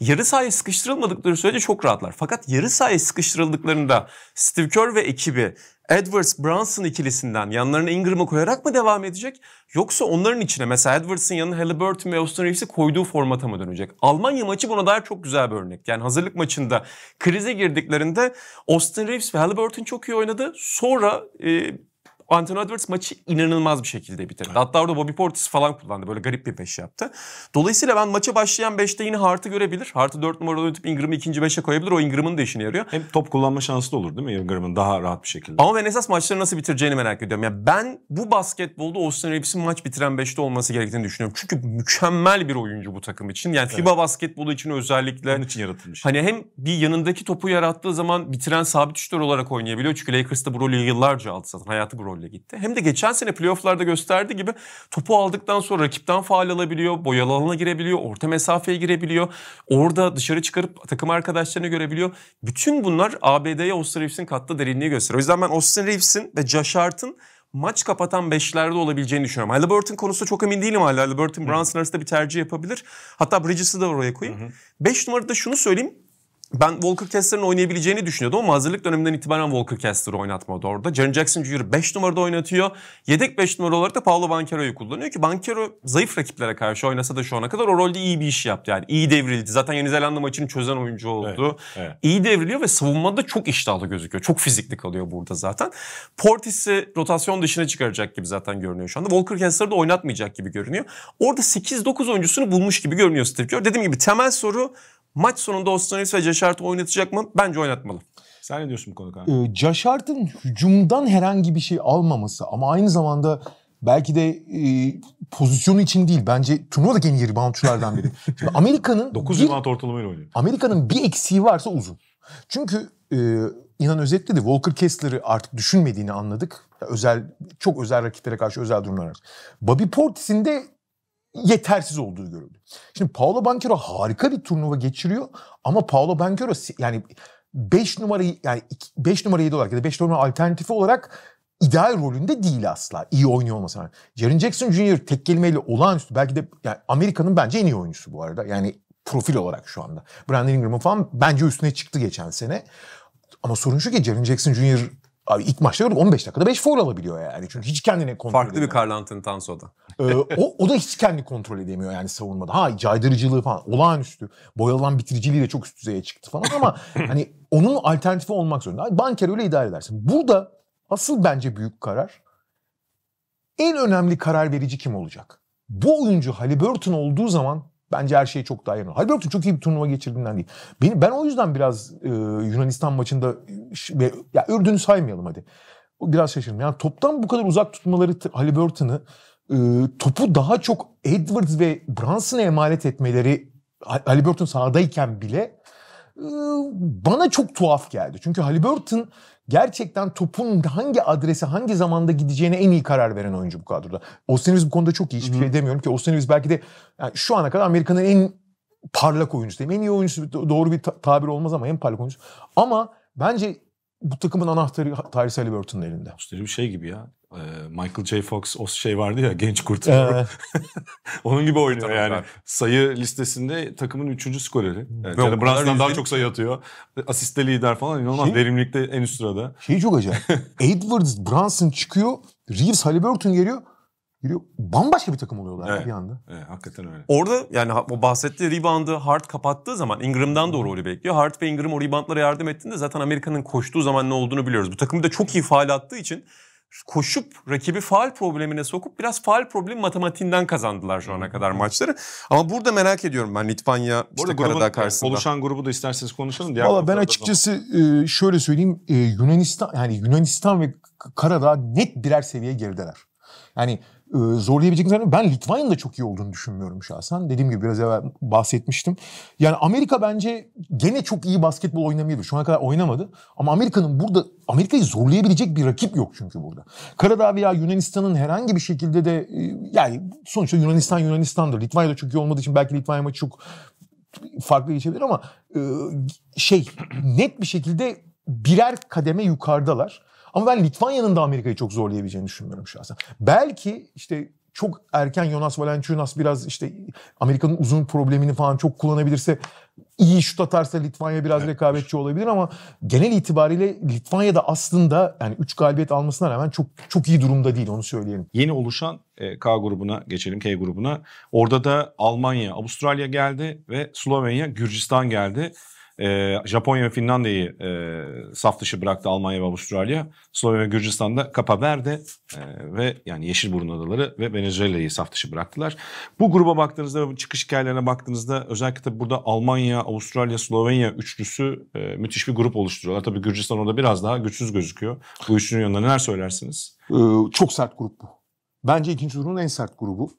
yarı sahaya sıkıştırılmadıkları sürece çok rahatlar. Fakat yarı sahaya sıkıştırıldıklarında Steve Kerr ve ekibi Edwards Brunson ikilisinden yanlarına Ingram'ı koyarak mı devam edecek? Yoksa onların içine mesela Edwards'ın yanına Halliburton ve Austin Reeves'i koyduğu formata mı dönecek? Almanya maçı buna dair çok güzel bir örnek. Yani hazırlık maçında krize girdiklerinde Austin Reeves ve Halliburton çok iyi oynadı. Sonra e, Anthony Edwards maçı inanılmaz bir şekilde bitirdi. Hatta orada Bobby Portis falan kullandı. Böyle garip bir beş yaptı. Dolayısıyla ben maça başlayan beşte yine Hart'ı görebilir. Hart'ı 4 numarada oynatıp Ingram'ı ikinci beşe koyabilir. O Ingram'ın da işine yarıyor. Hem top kullanma şansı da olur değil mi Ingram'ın daha rahat bir şekilde. Ama ben esas maçları nasıl bitireceğini merak ediyorum. Yani ben bu basketbolda Austin Reeves'in maç bitiren beşte olması gerektiğini düşünüyorum. Çünkü mükemmel bir oyuncu bu takım için. Yani FIBA evet. basketbolu için özellikle. Onun için yaratılmış. Hani hem bir yanındaki topu yarattığı zaman bitiren sabit şutör olarak oynayabiliyor. Çünkü Lakers'ta bu rolü yıllarca aldı zaten. Hayatı bu rolle gitti. Hem de geç geçen sene playofflarda gösterdiği gibi topu aldıktan sonra rakipten faal alabiliyor, boyalı alana girebiliyor, orta mesafeye girebiliyor. Orada dışarı çıkarıp takım arkadaşlarını görebiliyor. Bütün bunlar ABD'ye Austin Reeves'in kattığı derinliği gösteriyor. O yüzden ben Austin Reeves'in ve Josh Hart'ın maç kapatan beşlerde olabileceğini düşünüyorum. Halliburton konusunda çok emin değilim hala. Halliburton Brunson arasında bir tercih yapabilir. Hatta Bridges'ı da oraya koyayım. 5 numarada şunu söyleyeyim ben Walker Kessler'ın oynayabileceğini düşünüyordum ama hazırlık döneminden itibaren Walker Kessler'ı oynatmadı orada. Jaren Jackson Jr. 5 numarada oynatıyor. Yedek 5 numara olarak da Paolo Banchero'yu kullanıyor ki Banchero zayıf rakiplere karşı oynasa da şu ana kadar o rolde iyi bir iş yaptı. Yani iyi devrildi. Zaten Yeni Zelanda maçını çözen oyuncu oldu. Evet, evet. İyi devriliyor ve savunmada çok iştahlı gözüküyor. Çok fizikli kalıyor burada zaten. Portis'i rotasyon dışına çıkaracak gibi zaten görünüyor şu anda. Walker Kessler'ı da oynatmayacak gibi görünüyor. Orada 8-9 oyuncusunu bulmuş gibi görünüyor Steve Kerr. Dediğim gibi temel soru Maç sonunda Reeves ve Hart'ı oynatacak mı? Bence oynatmalı. Sen ne diyorsun bu konuda? Ee, Josh Hart'ın hücumdan herhangi bir şey almaması ama aynı zamanda belki de e, pozisyonu için değil. Bence turnuvadaki en iyi reboundçulardan biri. [LAUGHS] Şimdi Amerika'nın 9 rebound ortalamayla oynuyor. Amerika'nın bir eksiği varsa uzun. Çünkü e, inan özetledi Walker Kessler'ı artık düşünmediğini anladık. Özel çok özel rakiplere karşı özel durumlar. Bobby Portis'in de yetersiz olduğu görüldü. Şimdi Paolo Banchero harika bir turnuva geçiriyor ama Paolo Banchero yani 5 numarayı yani 5 numara 7 olarak ya da 5 numara alternatifi olarak ideal rolünde değil asla. İyi oynuyor olmasına rağmen. Jaren Jackson Jr. tek kelimeyle olağanüstü. Belki de yani Amerika'nın bence en iyi oyuncusu bu arada. Yani profil olarak şu anda. Brandon Ingram'ın falan bence üstüne çıktı geçen sene. Ama sorun şu ki Jaren Jackson Jr Abi ilk maçta gördük 15 dakikada 5 foul alabiliyor yani. Çünkü hiç kendine kontrol Farklı bir edemiyor. Carl Anthony Towns o da. Ee, o, o da hiç kendini kontrol edemiyor yani savunmada. Ha caydırıcılığı falan olağanüstü. Boyalan bitiriciliği de çok üst düzeye çıktı falan ama [LAUGHS] hani onun alternatifi olmak zorunda. Banker öyle idare edersin. Burada asıl bence büyük karar en önemli karar verici kim olacak? Bu oyuncu Haliburton olduğu zaman bence her şey çok daha yanıyor. Haliburton çok iyi bir turnuva geçirdiğinden değil. Beni, ben o yüzden biraz e, Yunanistan maçında ya Ürdün'ü saymayalım hadi. Biraz şaşırdım. Yani toptan bu kadar uzak tutmaları Haliburton'ı e, topu daha çok Edwards ve Brunson'a emanet etmeleri Ha- Haliburton sahadayken bile e, bana çok tuhaf geldi. Çünkü Haliburton gerçekten topun hangi adrese hangi zamanda gideceğine en iyi karar veren oyuncu bu kadroda. Austin bu konuda çok iyi. Hiçbir şey demiyorum ki Austin belki de yani şu ana kadar Amerika'nın en parlak oyuncusu diyeyim. En iyi oyuncusu do- doğru bir ta- tabir olmaz ama en parlak oyuncusu. Ama bence bu takımın anahtarı Tyrese Haliburton'un elinde. İşte bir şey gibi ya. Ee, Michael J. Fox o şey vardı ya genç kurt. Ee, [LAUGHS] Onun gibi oynuyor Tabii, yani. tabii. Sayı listesinde takımın üçüncü skoreri. Yani Jalen kadar Brunson'dan daha çok sayı atıyor. Asiste lider falan inanılmaz. Şey- Verimlilikte en üst sırada. şey çok acayip. [LAUGHS] Edwards, Brunson çıkıyor. Reeves, Haliburton geliyor. Geliyor. Bambaşka bir takım oluyorlar Evet. bir anda. Evet, hakikaten öyle. Orada yani o bahsettiği reboundı Hart kapattığı zaman Ingram'dan da o rolü bekliyor. Hart ve Ingram o reboundlara yardım ettiğinde zaten Amerika'nın koştuğu zaman ne olduğunu biliyoruz. Bu takım da çok iyi faal attığı için koşup rakibi faal problemine sokup biraz faal problemi matematiğinden kazandılar şu ana kadar maçları. Ama burada merak ediyorum ben Litvanya işte grubun, Karadağ karşısında. oluşan grubu da isterseniz konuşalım. Diğer Valla ben açıkçası e, şöyle söyleyeyim. e, Yunanistan yani Yunanistan ve Karadağ net birer seviye gerideler. Yani e, zorlayabileceklerini ben Litvanya'nın da çok iyi olduğunu düşünmüyorum şahsen. Dediğim gibi biraz evvel bahsetmiştim. Yani Amerika bence gene çok iyi basketbol oynamayabilir. Şu ana kadar oynamadı. Ama Amerika'nın burada Amerika'yı zorlayabilecek bir rakip yok çünkü burada. Karadağ veya Yunanistan'ın herhangi bir şekilde de e, yani sonuçta Yunanistan Yunanistan'dır. Litvanya'da çok iyi olmadığı için belki Litvanya maçı çok farklı geçebilir ama e, şey net bir şekilde birer kademe yukarıdalar. Ama ben Litvanya'nın da Amerika'yı çok zorlayabileceğini düşünmüyorum şahsen. Belki işte çok erken Jonas Valanciunas biraz işte Amerika'nın uzun problemini falan çok kullanabilirse iyi şut atarsa Litvanya biraz rekabetçi olabilir ama genel itibariyle Litvanya da aslında yani 3 galibiyet almasına rağmen çok çok iyi durumda değil onu söyleyelim. Yeni oluşan e, K grubuna geçelim K grubuna. Orada da Almanya, Avustralya geldi ve Slovenya, Gürcistan geldi. E, Japonya ve Finlandiya'yı e, saf dışı bıraktı Almanya ve Avustralya. Slovenya ve Gürcistan'da Kapa Verde e, ve yani Yeşilburun Adaları ve Venezuela'yı saf dışı bıraktılar. Bu gruba baktığınızda ve çıkış hikayelerine baktığınızda özellikle tabii burada Almanya, Avustralya, Slovenya üçlüsü e, müthiş bir grup oluşturuyorlar. Tabii Gürcistan orada biraz daha güçsüz gözüküyor. Bu üçlünün yanında neler söylersiniz? Ee, çok sert grup bu. Bence ikinci turun en sert grubu.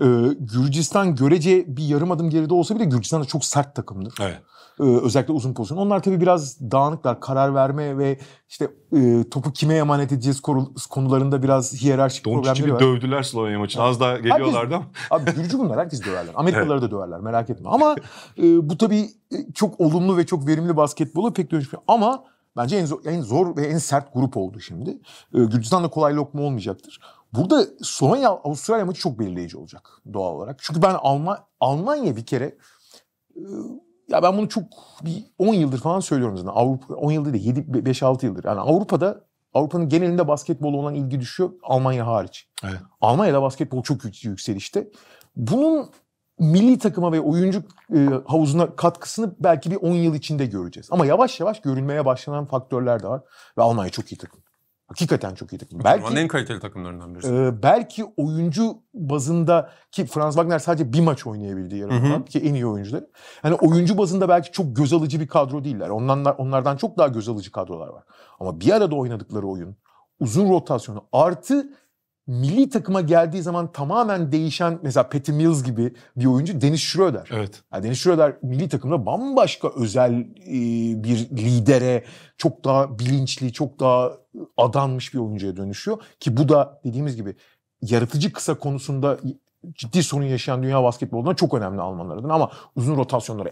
Ee, Gürcistan görece bir yarım adım geride olsa bile Gürcistan da çok sert takımdır. Evet. Ee, özellikle uzun pozisyon. Onlar tabii biraz dağınıklar. Karar verme ve işte e, topu kime emanet edeceğiz konularında biraz hiyerarşik problemleri var. dövdüler Slovenya maçında. Az daha geliyorlardı ama. Abi Gürcü bunlar herkes döverler. Amerikalıları da döverler merak etme. Ama e, bu tabii e, çok olumlu ve çok verimli basketbolu pek dönüşmüyor. Ama bence en zor, en zor ve en sert grup oldu şimdi. E, Gürcistan da kolay lokma olmayacaktır. Burada Slovenya Avustralya maçı çok belirleyici olacak doğal olarak. Çünkü ben Alman Almanya bir kere e, ya ben bunu çok bir 10 yıldır falan söylüyorum zaten. Avrupa 10 yıldır değil 7 5 6 yıldır. Yani Avrupa'da Avrupa'nın genelinde basketbola olan ilgi düşüyor Almanya hariç. Evet. Almanya'da basketbol çok yük- yükselişte. Bunun milli takıma ve oyuncu e, havuzuna katkısını belki bir 10 yıl içinde göreceğiz. Ama yavaş yavaş görülmeye başlanan faktörler de var. Ve Almanya çok iyi takım. Hakikaten çok iyi takım. Belki... En kaliteli takımlarından birisi. ee, belki oyuncu bazında ki Franz Wagner sadece bir maç oynayabildi hı. falan ki en iyi oyuncuları. Yani oyuncu bazında belki çok göz alıcı bir kadro değiller. Onlardan, onlardan çok daha göz alıcı kadrolar var. Ama bir arada oynadıkları oyun, uzun rotasyonu artı milli takıma geldiği zaman tamamen değişen mesela Patty Mills gibi bir oyuncu Dennis Schroeder. Evet. Yani Dennis Schroeder milli takımda bambaşka özel e, bir lidere, çok daha bilinçli, çok daha adanmış bir oyuncuya dönüşüyor. Ki bu da dediğimiz gibi yaratıcı kısa konusunda ciddi sorun yaşayan dünya basketbolunda çok önemli Almanlardan ama uzun rotasyonları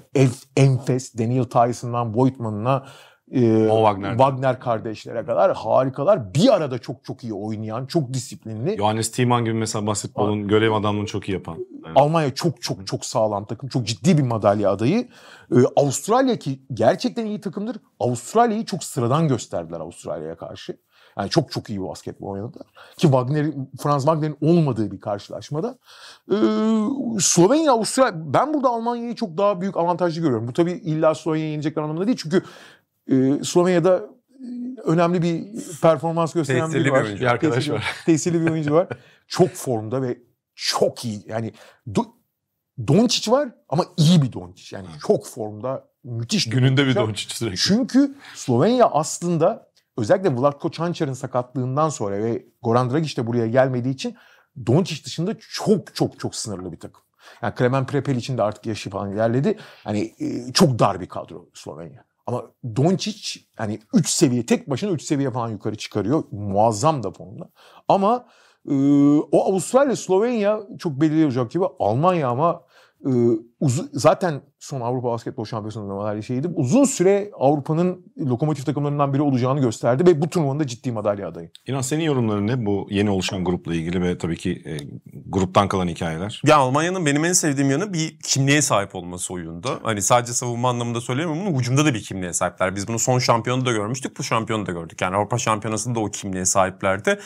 Enfes, Daniel Tyson'dan Voigtman'ına e, Mo Wagner'den. Wagner kardeşlere kadar harikalar. Bir arada çok çok iyi oynayan, çok disiplinli. Johannes Thiemann gibi mesela basketbolun görev adamlığını çok iyi yapan. Evet. Almanya çok çok çok sağlam takım. Çok ciddi bir madalya adayı. Ee, Avustralya ki gerçekten iyi takımdır. Avustralya'yı çok sıradan gösterdiler Avustralya'ya karşı. Yani çok çok iyi bir basketbol oynadılar. Ki Wagner, Franz Wagner'in olmadığı bir karşılaşmada. Ee, Slovenya, Avustralya, ben burada Almanya'yı çok daha büyük avantajlı görüyorum. Bu tabii illa Slovenya'yı yenecekler anlamında değil. Çünkü e, Slovenya'da önemli bir performans gösteren Tesirli biri bir var. oyuncu. Bir arkadaş Tesirli- var. [LAUGHS] Tesirli bir oyuncu var. Çok formda ve çok iyi. Yani Do- Doncic var ama iyi bir Doncic. Yani çok formda, müthiş. Gününde bir Doncic. Sürekli. Çünkü Slovenya aslında özellikle Vlatko Čančar'ın sakatlığından sonra ve Goran Dragic de buraya gelmediği için Doncic dışında çok çok çok sınırlı bir takım. Yani Klemen Prepel için de artık yaşı falan ilerledi. Yani e, çok dar bir kadro Slovenya. Ama Doncic yani 3 seviye tek başına 3 seviye falan yukarı çıkarıyor. Muazzam da formda. Ama e, o Avustralya Slovenya çok belirli olacak gibi. Almanya ama e, uzun, zaten son Avrupa Basketbol Şampiyonası'nda madalya şeydi. Uzun süre Avrupa'nın lokomotif takımlarından biri olacağını gösterdi ve bu turnuvanın da ciddi madalya adayı. İnan senin yorumların ne bu yeni oluşan grupla ilgili ve tabii ki e, gruptan kalan hikayeler? Ya Almanya'nın benim en sevdiğim yanı bir kimliğe sahip olması oyunda. Hani sadece savunma anlamında söylemiyorum ama hücumda da bir kimliğe sahipler. Biz bunu son şampiyonda da görmüştük, bu şampiyonu da gördük. Yani Avrupa Şampiyonası'nda o kimliğe sahiplerdi.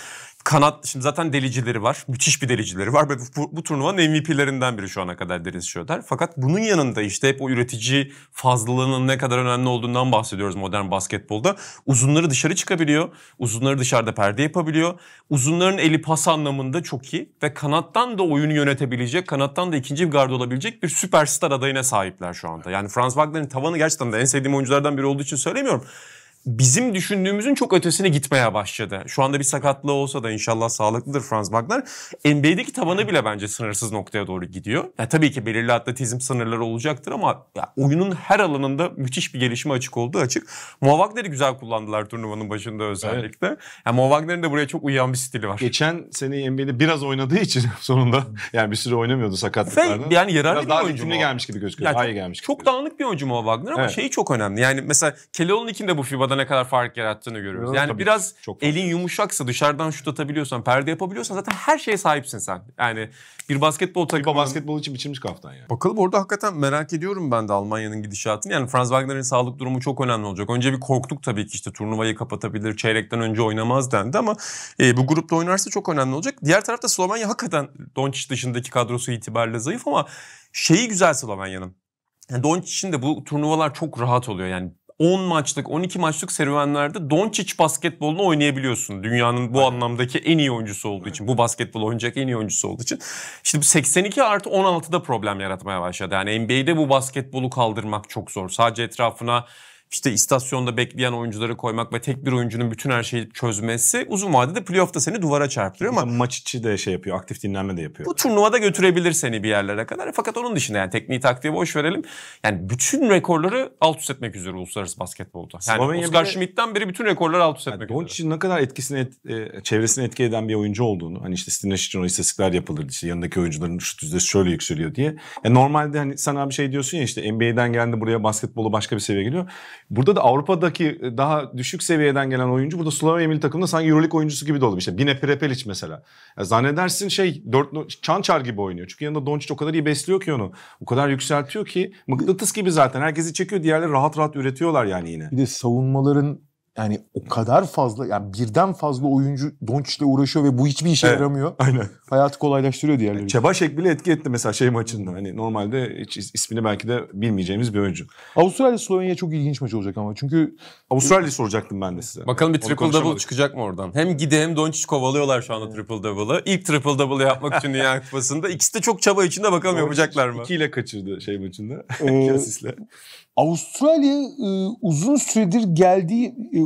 Kanat, şimdi zaten delicileri var. Müthiş bir delicileri var ve bu, bu turnuvanın MVP'lerinden biri şu ana kadar Deniz Şöder. Fakat bunun yanında işte hep o üretici fazlalığının ne kadar önemli olduğundan bahsediyoruz modern basketbolda. Uzunları dışarı çıkabiliyor. Uzunları dışarıda perde yapabiliyor. Uzunların eli pas anlamında çok iyi ve kanattan da oyunu yönetebilecek, kanattan da ikinci bir gardı olabilecek bir süperstar adayına sahipler şu anda. Yani Franz Wagner'in tavanı gerçekten de en sevdiğim oyunculardan biri olduğu için söylemiyorum bizim düşündüğümüzün çok ötesine gitmeye başladı. Şu anda bir sakatlığı olsa da inşallah sağlıklıdır Franz Wagner. NBA'deki tavanı bile bence sınırsız noktaya doğru gidiyor. Ya tabii ki belirli atletizm sınırları olacaktır ama ya oyunun her alanında müthiş bir gelişme açık olduğu açık. Mo Wagner'i güzel kullandılar turnuvanın başında özellikle. Evet. Yani Mo Wagner'in de buraya çok uyan bir stili var. Geçen sene NBA'de biraz oynadığı için [LAUGHS] sonunda yani bir süre oynamıyordu sakatlıklardan. Ve yani yararlı biraz bir oyuncu Mo. gelmiş gibi gözüküyor. Yani daha iyi gelmiş gibi Çok gözüküyor. dağınık bir oyuncu Mo Wagner ama Evet. şeyi çok önemli. Yani mesela Kelly Olynyk'in de bu FIBA'da ne kadar fark yarattığını görüyoruz. Evet, yani tabii. biraz Çok elin yumuşaksa dışarıdan şut atabiliyorsan, perde yapabiliyorsan zaten her şeye sahipsin sen. Yani bir basketbol FIBA takımı basketbol için biçilmiş kaftan yani. Bakalım orada hakikaten merak ediyorum ben de Almanya'nın gidişatını. Yani Franz Wagner'in sağlık durumu çok önemli olacak. Önce bir korktuk tabii ki işte turnuvayı kapatabilir, çeyrekten önce oynamaz dendi ama e, bu grupta oynarsa çok önemli olacak. Diğer tarafta Slovenya hakikaten Doncic dışındaki kadrosu itibariyle zayıf ama şeyi güzel Slovenya'nın. Yani Doncic'in de bu turnuvalar çok rahat oluyor. Yani 10 maçlık, 12 maçlık serüvenlerde Doncic basketbolunu oynayabiliyorsun. Dünyanın bu anlamdaki en iyi oyuncusu olduğu için. Bu basketbol oynayacak en iyi oyuncusu olduğu için. İşte bu 82 artı 16'da problem yaratmaya başladı. Yani NBA'de bu basketbolu kaldırmak çok zor. Sadece etrafına işte istasyonda bekleyen oyuncuları koymak ve tek bir oyuncunun bütün her şeyi çözmesi uzun vadede playoff'ta seni duvara çarptırıyor ama maç içi de şey yapıyor. Aktif dinlenme de yapıyor. bu turnuvada götürebilir seni bir yerlere kadar. Fakat onun dışında yani tekniği taktiği boş verelim. Yani bütün rekorları alt üst etmek üzere uluslararası basketbolda. Yani Slovenya Oscar bir de- Schmidt'ten beri bütün rekorları alt üst Yani etmek üzere. Doncic'in ne kadar etkisini et- e, çevresine etki eden bir oyuncu olduğunu hani işte Nash için o istatistikler yapılırdı işte yanındaki oyuncuların şut yüzdesi şöyle yükseliyor diye. E normalde hani sen abi şey diyorsun ya işte NBA'den geldi buraya basketbolu başka bir seviye geliyor. Burada da Avrupa'daki e, daha düşük seviyeden gelen oyuncu burada Slovenya milli takımında sanki Euroleague oyuncusu gibi de oluyor. İşte Bine Prepelic mesela. Ya zannedersin şey dört Çançar gibi oynuyor. Çünkü yanında Doncic o kadar iyi besliyor ki onu. O kadar yükseltiyor ki mıknatıs gibi zaten. Herkesi çekiyor. Diğerleri rahat rahat üretiyorlar yani yine. Bir de savunmaların yani o kadar fazla yani birden fazla oyuncu Doncic'le uğraşıyor ve bu hiçbir işe Evet. yaramıyor. Aynen. Hayatı kolaylaştırıyor diğerleri. Çebaşek bile etki etti mesela şey maçında. Hani normalde hiç is- ismini belki de bilmeyeceğimiz bir oyuncu. Avustralya Slovenya çok ilginç maç olacak ama çünkü Avustralya'yı soracaktım ben de size. Bakalım bir triple double çıkacak mı oradan? Hem Gide hem Doncic kovalıyorlar şu anda triple double'ı. İlk triple double yapmak için Dünya [LAUGHS] Kupası'nda. İkisi de çok çaba içinde bakalım yapacaklar mı? 2 ile kaçırdı şey maçında. Ee. [LAUGHS] Avustralya e, uzun süredir geldiği e,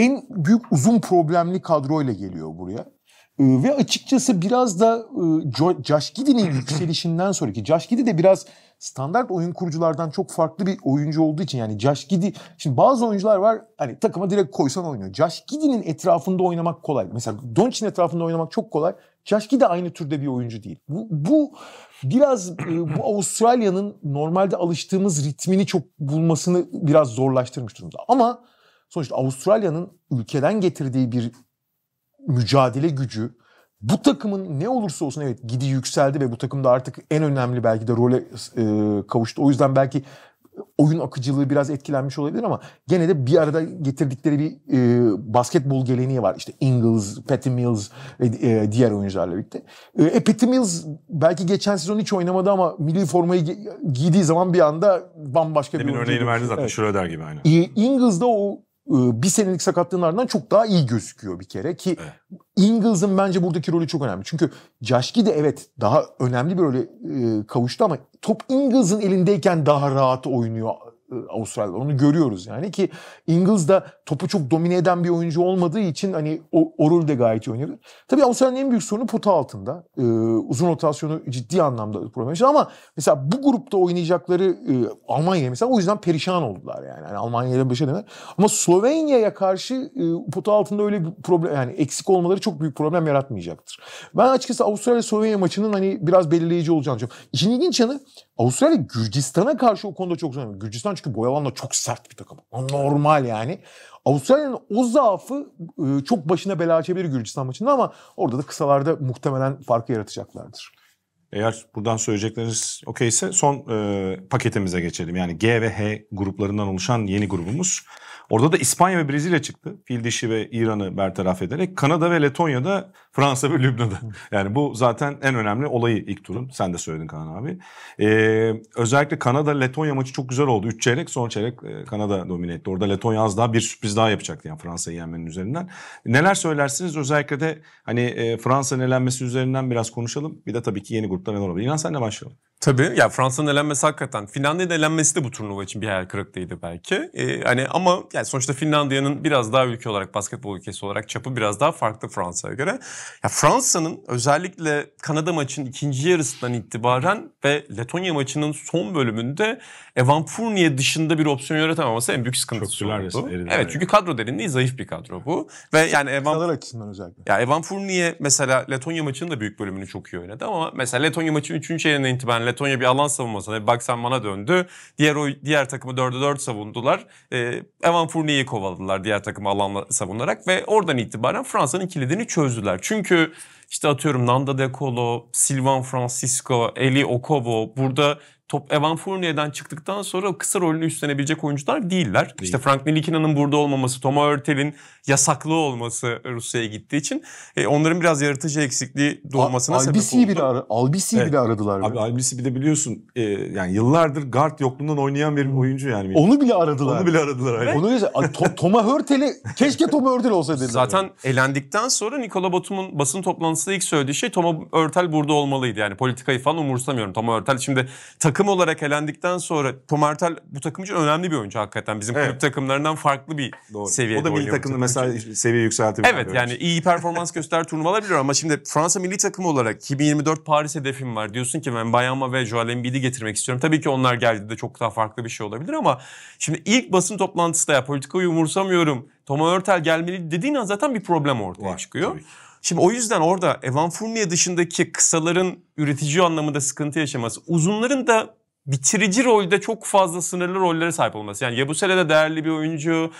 en büyük uzun problemli kadroyla geliyor buraya. E, ve açıkçası biraz da e, Jo- Josh Giddey'nin [CLEARS THROAT] yükselişinden sonraki Josh Giddey de biraz standart oyun kuruculardan çok farklı bir oyuncu olduğu için yani Josh Giddey şimdi bazı oyuncular var hani takıma direkt koysan oynuyor. Josh Giddey'nin etrafında oynamak kolay. Mesela Doncic'in etrafında oynamak çok kolay. Josh Giddey aynı türde bir oyuncu değil. Bu, bu biraz e, bu Avustralya'nın normalde alıştığımız ritmini çok bulmasını biraz zorlaştırmış durumda. Ama sonuçta Avustralya'nın ülkeden getirdiği bir mücadele gücü bu takımın ne olursa olsun evet gidi yükseldi ve bu takımda artık en önemli belki de role e, kavuştu. O yüzden belki oyun akıcılığı biraz etkilenmiş olabilir ama gene de bir arada getirdikleri bir e, basketbol geleneği var. İşte Ingles, Patty Mills ve e, diğer oyuncularla birlikte. E, e, Patty Mills belki geçen sezon hiç oynamadı ama milli formayı gi- giydiği zaman bir anda bambaşka Demin bir oyuncu. örneğini verdin zaten Evet. Schröder gibi aynı. E, Ingles'da o bir senelik sakatlığın ardından çok daha iyi gözüküyor bir kere ki Evet. Ingles'ın bence buradaki rolü çok önemli. Çünkü Josh Giddey evet daha önemli bir role e, kavuştu ama top Ingles'ın elindeyken daha rahat oynuyor e, Avustralyalılar. Onu görüyoruz yani ki Ingles da topu çok domine eden bir oyuncu olmadığı için hani o, o rolü de gayet iyi oynuyor. Tabii Avustralya'nın en büyük sorunu pota altında. E, uzun rotasyonu ciddi anlamda problem yaşadı ama mesela bu grupta oynayacakları e, Almanya mesela o yüzden perişan oldular yani. yani Almanya'ya bir şey demem. Ama Slovenya'ya karşı e, pota altında öyle bir problem yani eksik olmaları çok büyük problem yaratmayacaktır. Ben açıkçası Avustralya Slovenya maçının hani biraz belirleyici olacağını düşünüyorum. İşin ilginç yanı Avustralya Gürcistan'a karşı o konuda çok zor. Gürcistan çünkü boy alanla çok sert bir takım. Normal yani. Avustralya'nın o zaafı e, çok başına bela açabilir Gürcistan maçında ama orada da kısalarda muhtemelen farkı yaratacaklardır. Eğer buradan söyleyecekleriniz okeyse son e, paketimize geçelim. Yani G ve H gruplarından oluşan yeni grubumuz. Orada da İspanya ve Brezilya çıktı. Fil dişi ve İran'ı bertaraf ederek. Kanada ve Letonya'da Fransa ve Lübnan'da. Yani bu zaten en önemli olayı ilk turun. Sen de söyledin Kaan abi. Ee, özellikle Kanada-Letonya maçı çok güzel oldu. Üç çeyrek son çeyrek e, Kanada domine etti. Orada Letonya az daha bir sürpriz daha yapacaktı yani Fransa'yı yenmenin üzerinden. Neler söylersiniz? Özellikle de hani e, Fransa'nın elenmesi üzerinden biraz konuşalım. Bir de tabii ki yeni grupta neler olabilir. İnan senle başlayalım. Tabii ya Fransa'nın elenmesi hakikaten. Finlandiya'nın elenmesi de bu turnuva için bir hayal kırıklığıydı belki. Ee, hani ama yani sonuçta Finlandiya'nın biraz daha ülke olarak basketbol ülkesi olarak çapı biraz daha farklı Fransa'ya göre. Ya Fransa'nın özellikle Kanada maçının ikinci yarısından itibaren ve Letonya maçının son bölümünde Evan Fournier dışında bir opsiyon yaratamaması en büyük sıkıntısı Çöktüler oldu. Evet yani. çünkü kadro derinliği zayıf bir kadro bu. Ve yani Evan Kısalar açısından özellikle. ya Evan Fournier mesela Letonya maçının da büyük bölümünü çok iyi oynadı ama mesela Letonya maçının 3. çeyreğinden itibaren Letonya bir alan savunmasına bak sen bana döndü. Diğer oy, diğer takımı 4'e 4 savundular. Ee, Evan Fournier'i kovaladılar diğer takımı alanla savunarak ve oradan itibaren Fransa'nın kilidini çözdüler. Çünkü işte atıyorum Nanda De Colo, Sylvain Francisco, Eli Okobo burada top Evan Fournier'den çıktıktan sonra kısa rolünü üstlenebilecek oyuncular değiller. Değil. İşte Frank Nilikina'nın burada olmaması, Thomas Hurtel'in yasaklı olması Rusya'ya gittiği için e, onların biraz yaratıcı eksikliği doğmasına sebep Albisi'yi oldu. bile, ara, Albisi'yi Evet. bile aradılar. Abi Albisi bir de biliyorsun e, yani yıllardır guard yokluğundan oynayan bir oyuncu yani. Onu bile aradılar. Onu bile aradılar. aynen. Onu bile Ay, To- Toma Hörtel'i [LAUGHS] keşke Toma Hörtel olsa dediler. Zaten elendikten sonra Nikola Batum'un basın toplantısında ilk söylediği şey Toma Örtel burada olmalıydı. Yani politikayı falan umursamıyorum. Toma Örtel şimdi takım olarak elendikten sonra Toma Örtel bu takım için önemli bir oyuncu hakikaten. Bizim Evet. kulüp takımlarından farklı bir Doğru. seviyede O da milli oynuyor takımda takım mesela için. seviye yükseltebilir. Evet yani iyi performans göster turnuvalar biliyorum ama şimdi Fransa milli takımı olarak 2024 Paris hedefim var. Diyorsun ki ben Bayama ve Joel Embiid'i getirmek istiyorum. Tabii ki onlar geldiğinde çok daha farklı bir şey olabilir ama şimdi ilk basın toplantısında ya politikayı umursamıyorum. Thomas Hurtel gelmeli dediğin an zaten bir problem ortaya Var, çıkıyor. tabii. Şimdi o yüzden orada Evan Fournier dışındaki kısaların üretici anlamında sıkıntı yaşaması, uzunların da bitirici rolde çok fazla sınırlı rollere sahip olması. Yani Yabusele de değerli bir oyuncu.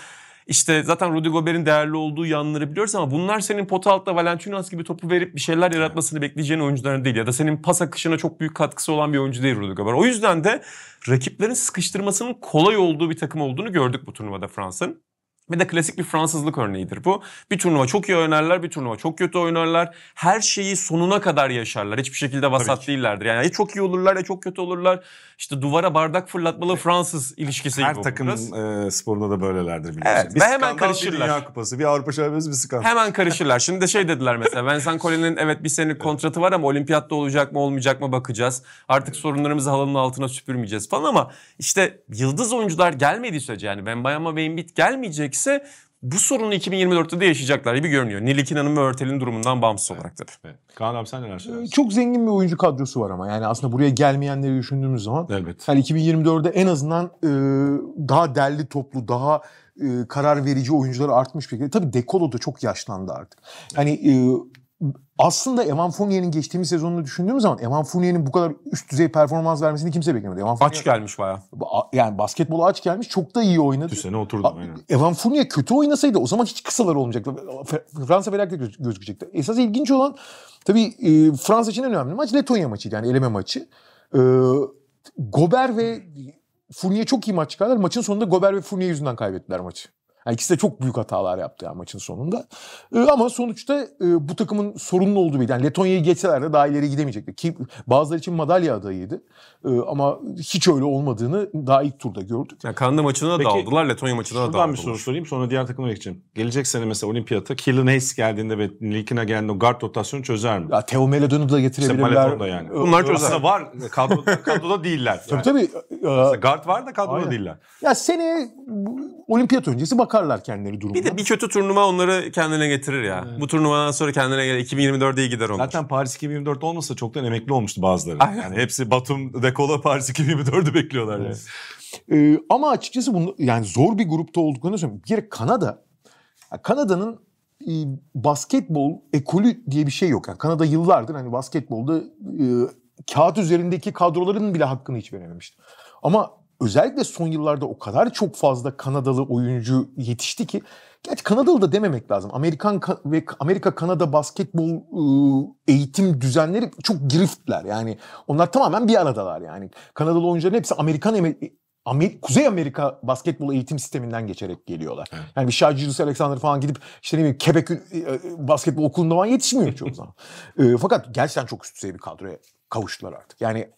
İşte zaten Rudy Gobert'in değerli olduğu yanları biliyoruz ama bunlar senin pot altta Valentinos gibi topu verip bir şeyler yaratmasını bekleyeceğin oyuncuların değil. Ya da senin pas akışına çok büyük katkısı olan bir oyuncu değil Rudy Gobert. O yüzden de rakiplerin sıkıştırmasının kolay olduğu bir takım olduğunu gördük bu turnuvada Fransa'nın. Ve de klasik bir Fransızlık örneğidir bu. Bir turnuva çok iyi oynarlar, bir turnuva çok kötü oynarlar. Her şeyi sonuna kadar yaşarlar. Hiçbir şekilde vasat değillerdir. Yani ya çok iyi olurlar ya çok kötü olurlar. İşte duvara bardak fırlatmalı Fransız ilişkisi Her gibi biraz. e, sporunda da böylelerdir biliyorsun. Evet, bir ve hemen skandal, karışırlar. Bir Dünya Kupası, bir Avrupa Şampiyonası, bir skandal. Hemen [LAUGHS] karışırlar. Şimdi de şey dediler mesela. Vincent Collet'in evet bir senelik kontratı var ama olimpiyatta olacak mı olmayacak mı bakacağız. Artık sorunlarımızı halının altına süpürmeyeceğiz falan ama işte yıldız oyuncular gelmediği sürece yani Wembanyama ve Embiid gelmeyecekse bu sorunu 2024'te de yaşayacaklar gibi görünüyor. Nilikina'nın ve Örtel'in durumundan bağımsız olarak tabii. Evet. Kaan abi sen neler Ee, söylersin? Çok zengin bir oyuncu kadrosu var ama yani aslında buraya gelmeyenleri düşündüğümüz zaman Elbet. yani 2024'de en azından e, daha derli toplu, daha e, karar verici oyuncular artmış bir şekilde. Tabii Dekolo da çok yaşlandı artık. Yani e, aslında Evan Fournier'in geçtiğimiz sezonunu düşündüğümüz zaman Evan Fournier'in bu kadar üst düzey performans vermesini kimse beklemedi. Evan Fournier, Aç gelmiş bayağı. Yani basketbola aç gelmiş çok da iyi oynadı. Sene oturdu. A- aynen. Evan Fournier kötü oynasaydı o zaman hiç kısalar olmayacaktı. Fransa felaket göz- gözükecekti. Esas ilginç olan tabii e, Fransa için en önemli maç Letonya maçıydı yani eleme maçı. E, Gober ve Fournier çok iyi maç çıkardılar. Maçın sonunda Gober ve Fournier yüzünden kaybettiler maçı. Yani ikisi de çok büyük hatalar yaptı yani maçın sonunda. Ee, ama sonuçta e, bu takımın sorunlu olduğu bir. Yani Letonya'yı geçseler de daha ileri gidemeyecekti. Ki bazıları için madalya adayıydı. Ee, ama hiç öyle olmadığını daha ilk turda gördük. Yani Kanada maçına da Peki, dağıldılar, Letonya maçına da Şuradan dağıldılar. bir soru sorayım sonra diğer takımlara geçeceğim. Gelecek sene mesela olimpiyata Killian Hayes geldiğinde ve Likina geldiğinde o guard rotasyonu çözer mi? Ya Theo Meledon'u da İşte getirebilirler. Maleton'da yani. Bunlar çözer. Aslında var. Kadroda, kadroda değiller. Tabii Yani. tabii. Mesela Ee, Guard var da kadroda Aynen. değiller. ya seneye bu olimpiyat öncesi bakarlar kendileri durumuna. Bir de bir kötü turnuva onları kendine getirir ya. Bu turnuvadan sonra kendine gelir. 2024'de iyi gider onlar. Zaten Paris 2024 olmasa çoktan emekli olmuştu bazıları. Aynen. Yani hepsi Batum, Dekola Paris 2024'ü bekliyorlar yani. Ee, ama açıkçası bunu yani zor bir grupta olduklarını söylüyorum. Bir kere Kanada, Kanada'nın e, basketbol ekolü diye bir şey yok. Yani Kanada yıllardır hani basketbolda e, kağıt üzerindeki kadroların bile hakkını hiç verememişti. Ama özellikle son yıllarda o kadar çok fazla Kanadalı oyuncu yetişti ki Gerçi Kanadalı da dememek lazım. Amerikan ka- ve Amerika Kanada basketbol e, eğitim düzenleri çok giriftler. Yani onlar tamamen bir aradalar yani. Kanadalı oyuncuların hepsi Amerikan Amer- Kuzey Amerika basketbol eğitim sisteminden geçerek geliyorlar. Evet. Yani bir Shai Gilgeous Alexander falan gidip işte ne bileyim Quebec e, basketbol okulunda falan yetişmiyor çoğu zaman. [LAUGHS] E, fakat gerçekten çok üst düzey bir kadroya kavuştular artık. Yani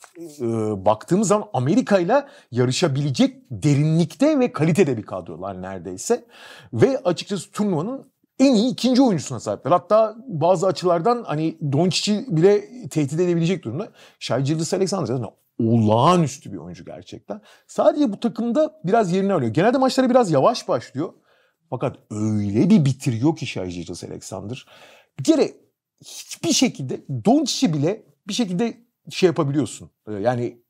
e, baktığımız zaman Amerika ile yarışabilecek derinlikte ve kalitede bir kadrolar neredeyse. Ve açıkçası turnuvanın en iyi ikinci oyuncusuna sahipler. Hatta bazı açılardan hani Doncic'i bile tehdit edebilecek durumda. Shai Gilgeous Alexander zaten olağanüstü bir oyuncu gerçekten. Sadece bu takımda biraz yerini arıyor. Genelde maçları biraz yavaş başlıyor. Fakat öyle bir bitiriyor ki Shai Gilgeous Alexander. Bir kere hiçbir şekilde Doncic'i bile bir şekilde şey yapabiliyorsun. Ee, Yani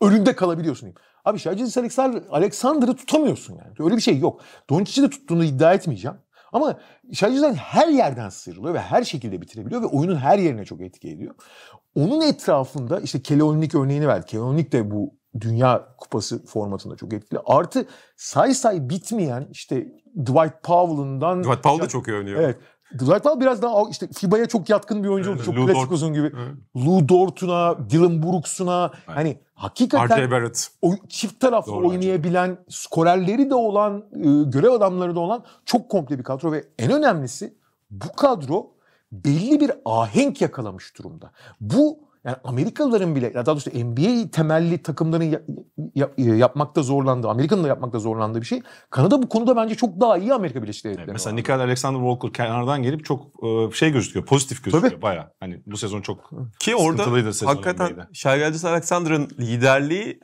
önünde kalabiliyorsun. diyeyim. Abi Alexander, Alexander'ı tutamıyorsun yani. Öyle bir şey yok. Doncic'i de tuttuğunu iddia etmeyeceğim. Ama Alexander her yerden sıyrılıyor ve her şekilde bitirebiliyor ve oyunun her yerine çok etki ediyor. Onun etrafında işte Olynyk örneğini verdi. Olynyk de bu Dünya Kupası formatında çok etkili. Artı say say bitmeyen işte Dwight Powell'ından... Dwight Powell da çok iyi oynuyor. Evet. Dwight biraz daha işte FIBA'ya çok yatkın bir oyuncu oldu. Evet, Çok Lou klasik Dort. uzun gibi. Evet. Lou Dort'una, Dylan Brooks'una hani hakikaten R.J. Barrett. o çift taraflı Doğru, oynayabilen, skorerleri de olan, e, görev adamları da olan çok komple bir kadro ve en önemlisi bu kadro belli bir ahenk yakalamış durumda. Bu yani Amerikalıların bile ya daha doğrusu NBA temelli takımların ya- ya- yapmakta zorlandığı, Amerika'nın da yapmakta zorlandığı bir şey. Kanada bu konuda bence çok daha iyi Amerika Birleşik Devletleri. Mesela Nickel Alexander Walker kenardan gelip çok e, şey gözüküyor. Pozitif gözüküyor Tabii. baya. Hani bu sezon çok Ki orada sezon hakikaten Gilgeous Alexander'ın liderliği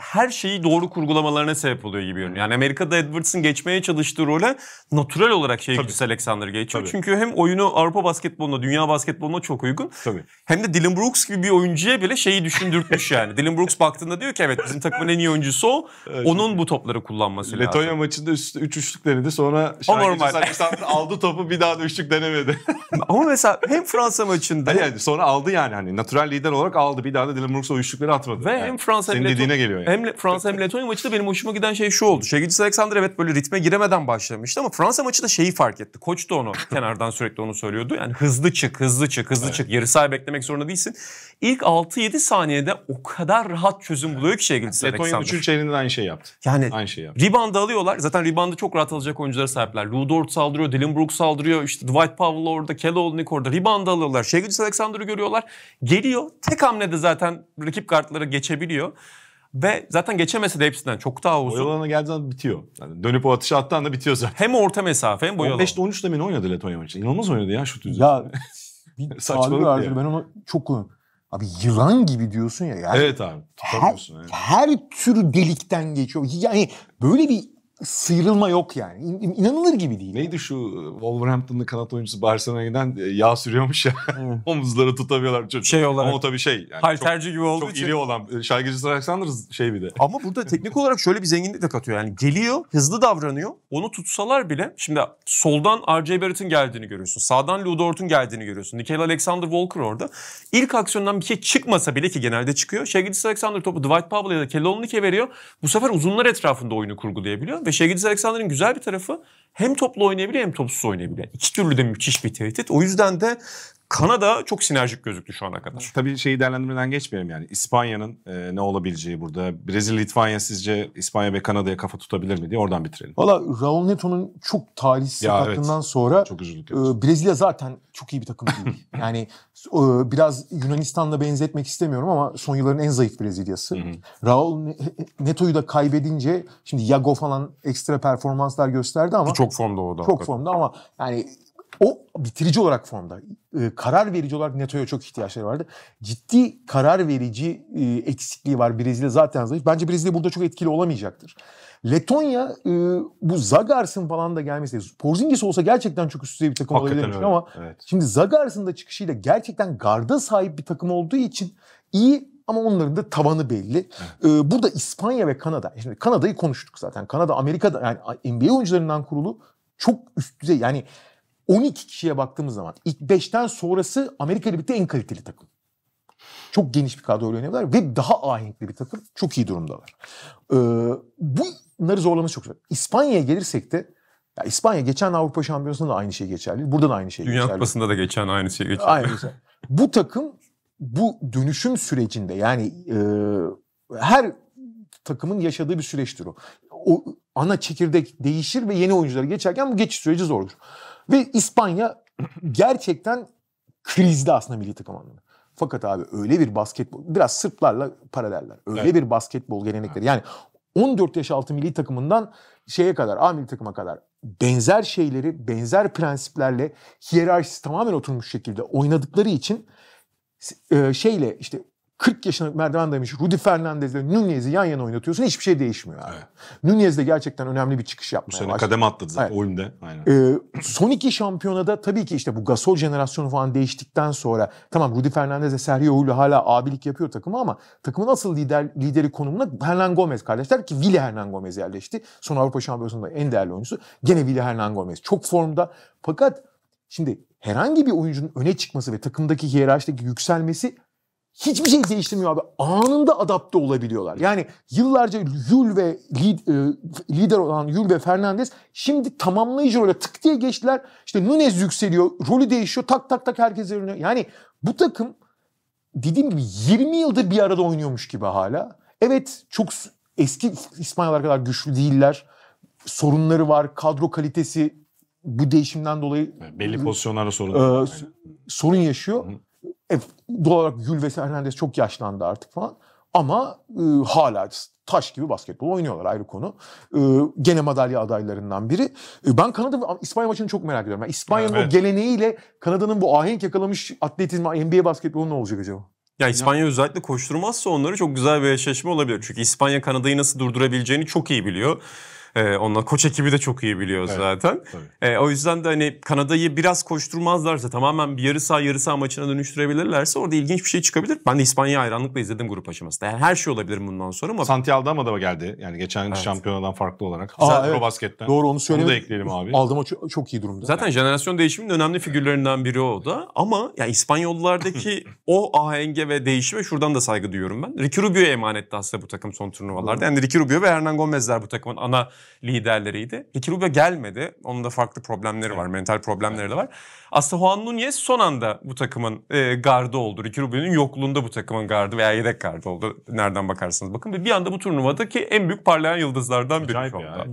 her şeyi doğru kurgulamalarına sebep oluyor gibi görünüyor. Yani Amerika'da Edwards'ın geçmeye çalıştığı role natural olarak Tabii. Gilgeous Alexander geçiyor. Tabii. Çünkü hem oyunu Avrupa basketboluna, dünya basketboluna çok uygun. Tabii. Hem de Dylan Brooks gibi bir oyuncuya bile şeyi düşündürtmüş [LAUGHS] yani. Dylan Brooks baktığında diyor ki evet bizim takımın en iyi oyuncusu o. Evet. Onun bu topları kullanması Letonya lazım. maçında üst, üç üçlük denedi. Sonra Alexander aldı topu bir daha da üçlük denemedi. [LAUGHS] Ama mesela hem Fransa maçında yani sonra aldı yani hani natural lider olarak aldı. Bir daha da Dylan Brooks o üçlükleri atmadı. Ve Yani hem Fransa senin Leton- dediğine geliyor yani. Hem Fransa hem Letonya maçı da benim hoşuma giden şey şu oldu. Şegidis Alexander evet böyle ritme giremeden başlamıştı ama Fransa maçı da şeyi fark etti. Koç da onu [LAUGHS] kenardan sürekli onu söylüyordu. Yani hızlı çık, hızlı çık, hızlı Evet. çık. Yarı sahayı beklemek zorunda değilsin. İlk 6-7 saniyede o kadar rahat çözüm buluyor ki Letonya'nın Alexander. üçüncü çeyreğinde de aynı şeyi yaptı. Yani Aynı şeyi yaptı. Rebound'ı alıyorlar. Zaten rebound'ı çok rahat alacak oyunculara sahipler. Lou Dort saldırıyor, Dylan Brooks saldırıyor. İşte Dwight Powell orada, Kelly Olynyk orada. Rebound'ı alıyorlar. Shai Alexander'ı görüyorlar. Geliyor. Tek hamlede zaten rakip kartları geçebiliyor. Ve zaten geçemese de hepsinden çok daha uzun. Boyalarına geldiği zaman bitiyor. Yani dönüp o atışı attığı anda bitiyor zaten. Hem orta mesafe hem boyalı. 15'te 13'te mi ne oynadı Letonya maçı? İnanılmaz oynadı ya şut üzerinde. Ya [LAUGHS] bir Saçmalık yani. ben onu çok kullanıyorum. Abi yılan gibi diyorsun ya. Yani Evet abi. her, yani. her türü delikten geçiyor. Yani böyle bir sıyrılma yok yani. İn- İnanılır gibi değil. Neydi şu e, Wolverhampton'lı kanat oyuncusu Barcelona'ya giden e, yağ sürüyormuş ya. [LAUGHS] Omuzları tutamıyorlar çocuk. Şey olarak. Ama o tabii şey. Yani halterci gibi olduğu çok, çok için. iri olan. e, Şarkıcı Alexander şey bir de. Ama burada teknik olarak şöyle bir zenginlik de katıyor. Yani geliyor, hızlı davranıyor. Onu tutsalar bile şimdi soldan R.J. Barrett'ın geldiğini görüyorsun. Sağdan Lou Dort'un geldiğini görüyorsun. Nickel Alexander Walker orada. İlk aksiyondan bir şey çıkmasa bile ki genelde çıkıyor. Şegidis Alexander topu Dwight Powell ya da Kelly veriyor. Bu sefer uzunlar etrafında oyunu kurgulayabiliyor. Ve Şegidis Alexander'ın güzel bir tarafı hem toplu oynayabiliyor hem topsuz oynayabiliyor. İki türlü de müthiş bir tehdit. O yüzden de Kanada çok sinerjik gözüktü şu ana kadar. Tabii şeyi değerlendirmeden geçmeyelim yani. İspanya'nın e, ne olabileceği burada. Brezilya, Litvanya sizce İspanya ve Kanada'ya kafa tutabilir mi diye oradan bitirelim. Valla Raul Neto'nun çok talihsiz Ya sakatlığından sonra Çok üzüldük. e, evet. Brezilya zaten çok iyi bir takım değil. [LAUGHS] yani e, biraz Yunanistan'la benzetmek istemiyorum ama son yılların en zayıf Brezilyası. Raul Ne- Neto'yu da kaybedince şimdi Yago falan ekstra performanslar gösterdi ama Çok formda o da. çok formda ama yani o bitirici olarak formda. Ee, karar verici olarak Neto'ya çok ihtiyaçları vardı. Ciddi karar verici e, eksikliği var Brezilya zaten zayıf. Bence Brezilya burada çok etkili olamayacaktır. Letonya e, bu Zagars'ın falan da gelmesi. Porzingis olsa gerçekten çok üst düzey bir takım Hakikaten olabilirmiş öyle. ama Evet. şimdi Zagars'ın da çıkışıyla gerçekten garda sahip bir takım olduğu için iyi ama onların da tavanı belli. Ee, burada İspanya ve Kanada. Şimdi Kanada'yı konuştuk zaten. Kanada Amerika'da yani NBA oyuncularından kurulu çok üst düzey. Yani 12 kişiye baktığımız zaman ilk 5'ten sonrası Amerika ile birlikte en kaliteli takım. Çok geniş bir kadroyla oynuyorlar ve daha ahenkli bir takım. Çok iyi durumdalar. Ee, bunları zorlaması çok zor. İspanya'ya gelirsek de ya İspanya geçen Avrupa Şampiyonası'nda da aynı şey geçerli. Burada da aynı şey Dünya geçerli. Kupası'nda da geçen aynı şey geçiyor. Aynen güzel. Bu takım bu dönüşüm sürecinde yani e, her takımın yaşadığı bir süreçtir o. O ana çekirdek değişir ve yeni oyuncuları geçerken bu geçiş süreci zordur. Ve İspanya gerçekten krizde aslında milli takım anlamında. Fakat abi öyle bir basketbol, biraz Sırplarla paraleller. Öyle Evet. bir basketbol gelenekleri. Yani 14 yaş altı milli takımından şeye kadar, A milli takıma kadar benzer şeyleri, benzer prensiplerle hiyerarşisi tamamen oturmuş şekilde oynadıkları için e, şeyle işte 40 yaşına merdiven dayamış Rudy Fernandez ile Nunez'i yan yana oynatıyorsun hiçbir şey değişmiyor abi. Evet. Nunez de gerçekten önemli bir çıkış Bu yapmaya sene başladı. kademe atladı zaten Evet. Ulm'de. Aynen. Ee, son iki şampiyonada tabii ki işte bu Gasol jenerasyonu falan değiştikten sonra tamam Rudy Fernandez ve Sergio Llull hala abilik yapıyor takımı ama takımın asıl lider lideri konumuna Hernan Gomez kardeşler ki Willy Hernan Gomez yerleşti. Son Avrupa Şampiyonası'nda en değerli oyuncusu. Gene Willy Hernan Gomez. Çok formda. Fakat şimdi herhangi bir oyuncunun öne çıkması ve takımdaki hiyerarşideki yükselmesi hiçbir şey değiştirmiyor abi. Anında adapte olabiliyorlar. Yani yıllarca Yul ve lid- e, lider olan Yul ve Fernandez şimdi tamamlayıcı role tık diye geçtiler. İşte Nunez yükseliyor, rolü değişiyor, tak tak tak herkes oynuyor. Yani bu takım dediğim gibi 20 yıldır bir arada oynuyormuş gibi hala. Evet çok eski İspanyollar kadar güçlü değiller. Sorunları var, kadro kalitesi bu değişimden dolayı Belli pozisyonlarda sorun. S- sorun yaşıyor. Hı. E, doğal olarak Gül ve Hernandez çok yaşlandı artık falan. Ama e, hala taş gibi basketbol oynuyorlar ayrı konu. E, gene madalya adaylarından biri. E, ben Kanada İspanya maçını çok merak ediyorum. Yani İspanya'nın Evet. o geleneğiyle Kanada'nın bu ahenk yakalamış atletizm NBA basketbolu ne olacak acaba? Ya İspanya özellikle koşturmazsa onları çok güzel bir eşleşme olabilir. Çünkü İspanya Kanada'yı nasıl durdurabileceğini çok iyi biliyor. Ee, onlar koç ekibi de çok iyi biliyor Evet. zaten. Tabii. Ee, o yüzden de hani Kanada'yı biraz koşturmazlarsa tamamen bir yarı saha yarı saha maçına dönüştürebilirlerse orada ilginç bir şey çıkabilir. Ben de İspanya'yı hayranlıkla izledim grup aşamasında. Yani her şey olabilir bundan sonra ama Santiago Aldama da geldi. Yani geçen Evet. şampiyonadan farklı olarak. Aa, Zaten evet. Pro basketten. Doğru onu Onu da ekleyelim abi. Aldıma çok, çok iyi durumda. Zaten jenerasyon değişiminin önemli figürlerinden biri o da. Ama ya İspanyollardaki [LAUGHS] o ahenge ve değişime şuradan da saygı duyuyorum ben. Ricky Rubio'ya emanetti aslında bu takım son turnuvalarda. Yani Ricky Rubio ve Hernan Gomez'ler bu takımın ana liderleriydi. Ricky Rubio gelmedi. Onun da farklı problemleri var. Mental problemleri de var. Aslında Juan Nunez son anda bu takımın e, gardı oldu. Ricky Rubio'nun yokluğunda bu takımın gardı veya yedek gardı oldu. Nereden bakarsanız bakın. Bir anda bu turnuvadaki en büyük parlayan yıldızlardan biri şu anda.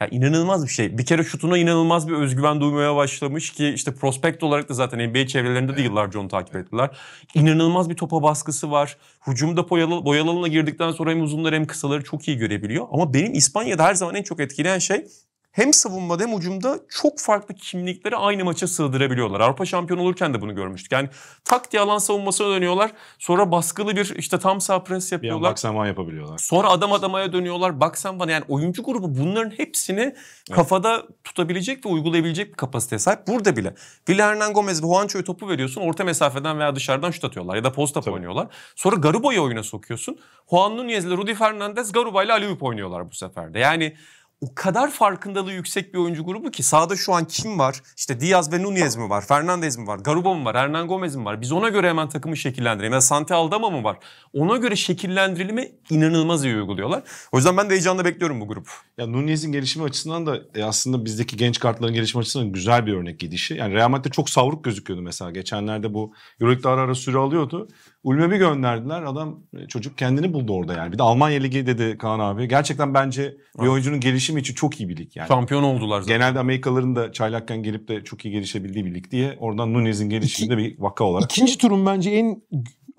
Ya inanılmaz bir şey. Bir kere şutuna inanılmaz bir özgüven duymaya başlamış ki işte prospekt olarak da zaten NBA çevrelerinde de yıllarca onu takip ettiler. İnanılmaz bir topa baskısı var. Hücumda boyalı, boyalı alana girdikten sonra hem uzunları hem kısaları çok iyi görebiliyor. Ama benim İspanya'da her zaman en çok etkileyen şey hem savunmada hem hücumda çok farklı kimlikleri aynı maça sığdırabiliyorlar. Avrupa şampiyon olurken de bunu görmüştük. Yani tak diye alan savunmasına dönüyorlar. Sonra baskılı bir işte tam sağ pres Bir an yapıyorlar. yapabiliyorlar. Sonra adam adamaya dönüyorlar. Bak sen bana yani oyuncu grubu bunların hepsini kafada tutabilecek ve uygulayabilecek bir kapasiteye sahip. Burada bile. Villa Hernan Gomez ve Juancho'ya topu veriyorsun. Orta mesafeden veya dışarıdan şut atıyorlar. Ya da post up oynuyorlar. Sonra Garubo'yu oyuna sokuyorsun. Juan Nunez ile Rudy Fernandez Garuba ile Aliyup oynuyorlar bu sefer de. Yani o kadar farkındalığı yüksek bir oyuncu grubu ki sahada şu an kim var? İşte Diaz ve Nunez mi var? Fernandez mi var? Garuba mı var? Hernan Gomez mi var? Biz ona göre hemen takımı şekillendirelim. Ya Santi Aldama mı var? Ona göre şekillendirilimi inanılmaz iyi uyguluyorlar. O yüzden ben de heyecanla bekliyorum bu grup. Ya Nunez'in gelişimi açısından da e, aslında bizdeki genç kartların gelişimi açısından güzel bir örnek gidişi. Yani Real Madrid'de çok savruk gözüküyordu mesela. Geçenlerde bu Euroleague'de ara ara süre alıyordu. Ulm'e bir gönderdiler. Adam e, çocuk kendini buldu orada yani. Bir de Almanya Ligi dedi Kaan abi. Gerçekten bence bir oyuncunun gelişimi için çok iyi bir lig yani. Şampiyon oldular zaten. Genelde Amerikalıların da çaylakken gelip de çok iyi gelişebildiği bir lig diye oradan Nunez'in gelişiminde bir vaka olarak. İkinci turun bence en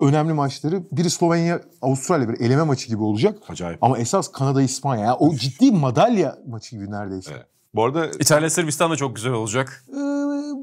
önemli maçları biri Slovenya Avustralya bir eleme maçı gibi olacak. Acayip. Ama esas Kanada İspanya. Yani o ciddi madalya maçı gibi neredeyse. Evet. Bu arada İtalya Sırbistan da çok güzel olacak. Ee,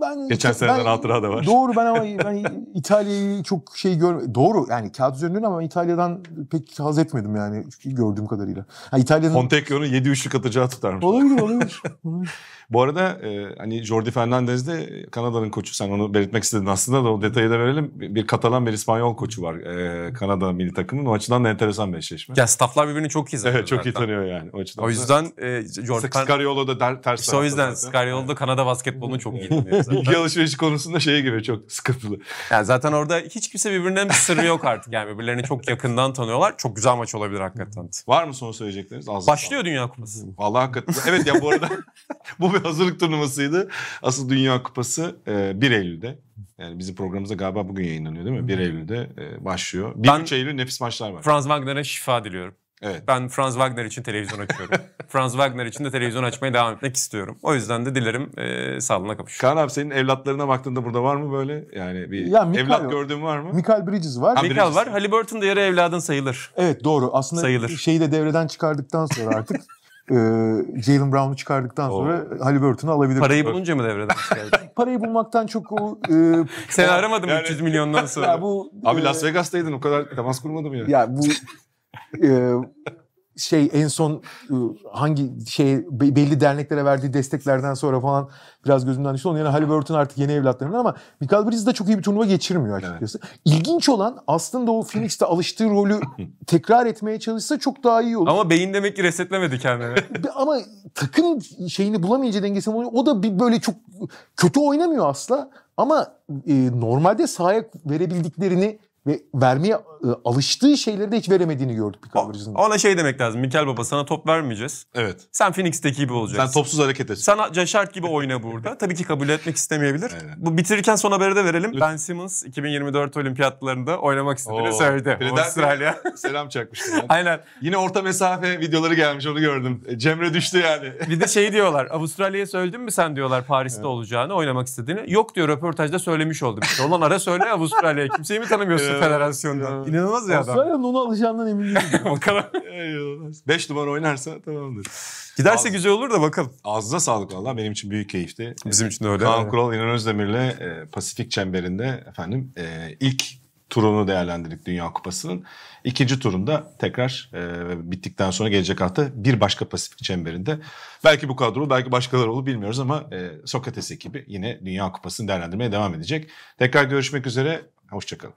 ben Geçen seneden hatıra da var. Doğru ben ama ben İtalya'yı çok şey görmedim. Doğru yani kağıt üzerinden ama İtalya'dan pek haz etmedim yani gördüğüm kadarıyla. Ha, İtalya'nın Fontecchio'nun 7 üçlük atacağı tutarmış. olabilir olabilir. [LAUGHS] Bu arada e, hani Jordi Fernandez de Kanada'nın koçu. Sen onu belirtmek istedin aslında da o detayı da verelim. Bir Katalan bir İspanyol koçu var e, Kanada milli takımın. O açıdan da enteresan bir eşleşme. Ya stafflar birbirini çok iyi zaten. Evet çok iyi zaten. tanıyor yani. O, açıdan O yüzden e, Jordan Scariolo da der, ters İşte o yüzden. Scariolo da Kanada basketbolunu çok iyi tanıyor zaten. Bilgi alışverişi konusunda şey gibi çok sıkıntılı. Yani zaten orada hiç kimse birbirinden bir sırrı yok artık. Yani birbirlerini çok yakından tanıyorlar. Çok güzel maç olabilir hakikaten. Var mı son söyleyecekleriniz? Az Başlıyor Dünya Kupası. Vallahi hakikaten. Evet ya bu arada [LAUGHS] bu bir hazırlık turnuvasıydı. Asıl Dünya Kupası e, 1 Eylül'de. Yani bizim programımızda galiba bugün yayınlanıyor değil mi? 1 Eylül'de e, başlıyor. 1 Ben- 3 Eylül nefis maçlar var. Franz Wagner'e şifa diliyorum. Evet. Ben Franz Wagner için televizyon açıyorum. [LAUGHS] Franz Wagner için de televizyon açmaya devam etmek istiyorum. O yüzden de dilerim e, sağlığına kavuşur. Kaan abi senin evlatlarına baktığında burada var mı böyle? Yani bir Ya Mikael evlat gördüğün var mı? Michael Bridges var. Ha, Michael Bridges. var. Halliburton da yarı evladın sayılır. Evet doğru. Aslında Sayılır. şeyi de devreden çıkardıktan sonra artık e, Jalen Brown'u çıkardıktan sonra Halliburton'u alabilir. Parayı bulunca mı devreden çıkardı? [LAUGHS] Parayı bulmaktan çok o e, Seni aramadım Yani- 300 milyondan sonra. ya bu Abi e, Las Vegas'taydın o kadar temas kurmadım ya. Ya bu e, şey en son e, hangi şey be- belli derneklere verdiği desteklerden sonra falan biraz gözümden düştü. Onun yerine Halliburton artık yeni evlatlarından ama Michael Bridges de çok iyi bir turnuva geçirmiyor açıkçası. İlginç olan aslında o Phoenix'te alıştığı rolü [LAUGHS] tekrar etmeye çalışsa çok daha iyi olur. Ama beyin demek ki resetlemedi kendini. [LAUGHS] Ama takım şeyini bulamayınca dengesini bulamayınca o da bir böyle çok kötü oynamıyor asla. Ama e, normalde sahaya verebildiklerini ve vermeye alıştığı şeyleri de hiç veremediğini gördük Michael Bridges'in. Ona şey demek lazım. Mikel Baba sana top vermeyeceğiz. Evet. Sen Phoenix'teki gibi olacaksın. Sen topsuz hareket et. Sen Caşart gibi oyna burada. [LAUGHS] Tabii ki kabul etmek istemeyebilir. Aynen. Bu bitirirken son haberi de verelim. Lütfen. Ben Simmons 2024 olimpiyatlarında oynamak istediğini Oo, söyledi. Avustralya. [LAUGHS] Selam çakmıştım. ben. Aynen. Yine orta mesafe videoları gelmiş onu gördüm. E, Cemre düştü yani. [LAUGHS] Bir de şey diyorlar. Avustralya'ya söyledin mi sen diyorlar Paris'te olacağını, oynamak istediğini. Yok diyor röportajda söylemiş oldum. İşte olan ara söyle Avustralya'ya. Kimseyi mi tanımıyorsun Evet. federasyondan? İnanılmaz ya adam. Avustralya'nın onu alacağından emin değilim. [LAUGHS] bakalım. 5 numara oynarsa tamamdır. Giderse Az- güzel olur da bakalım. Ağzına sağlık valla. Benim için büyük keyifti. Bizim için de öyle. Kaan Kural İnan Özdemir'le e, Pasifik Çemberi'nde efendim e, ilk turunu değerlendirdik Dünya Kupası'nın. İkinci turunda tekrar e, bittikten sonra gelecek hafta bir başka Pasifik Çemberi'nde. Belki bu kadro belki başkaları olur bilmiyoruz ama e, Sokrates ekibi yine Dünya Kupası'nı değerlendirmeye devam edecek. Tekrar görüşmek üzere. Hoşçakalın.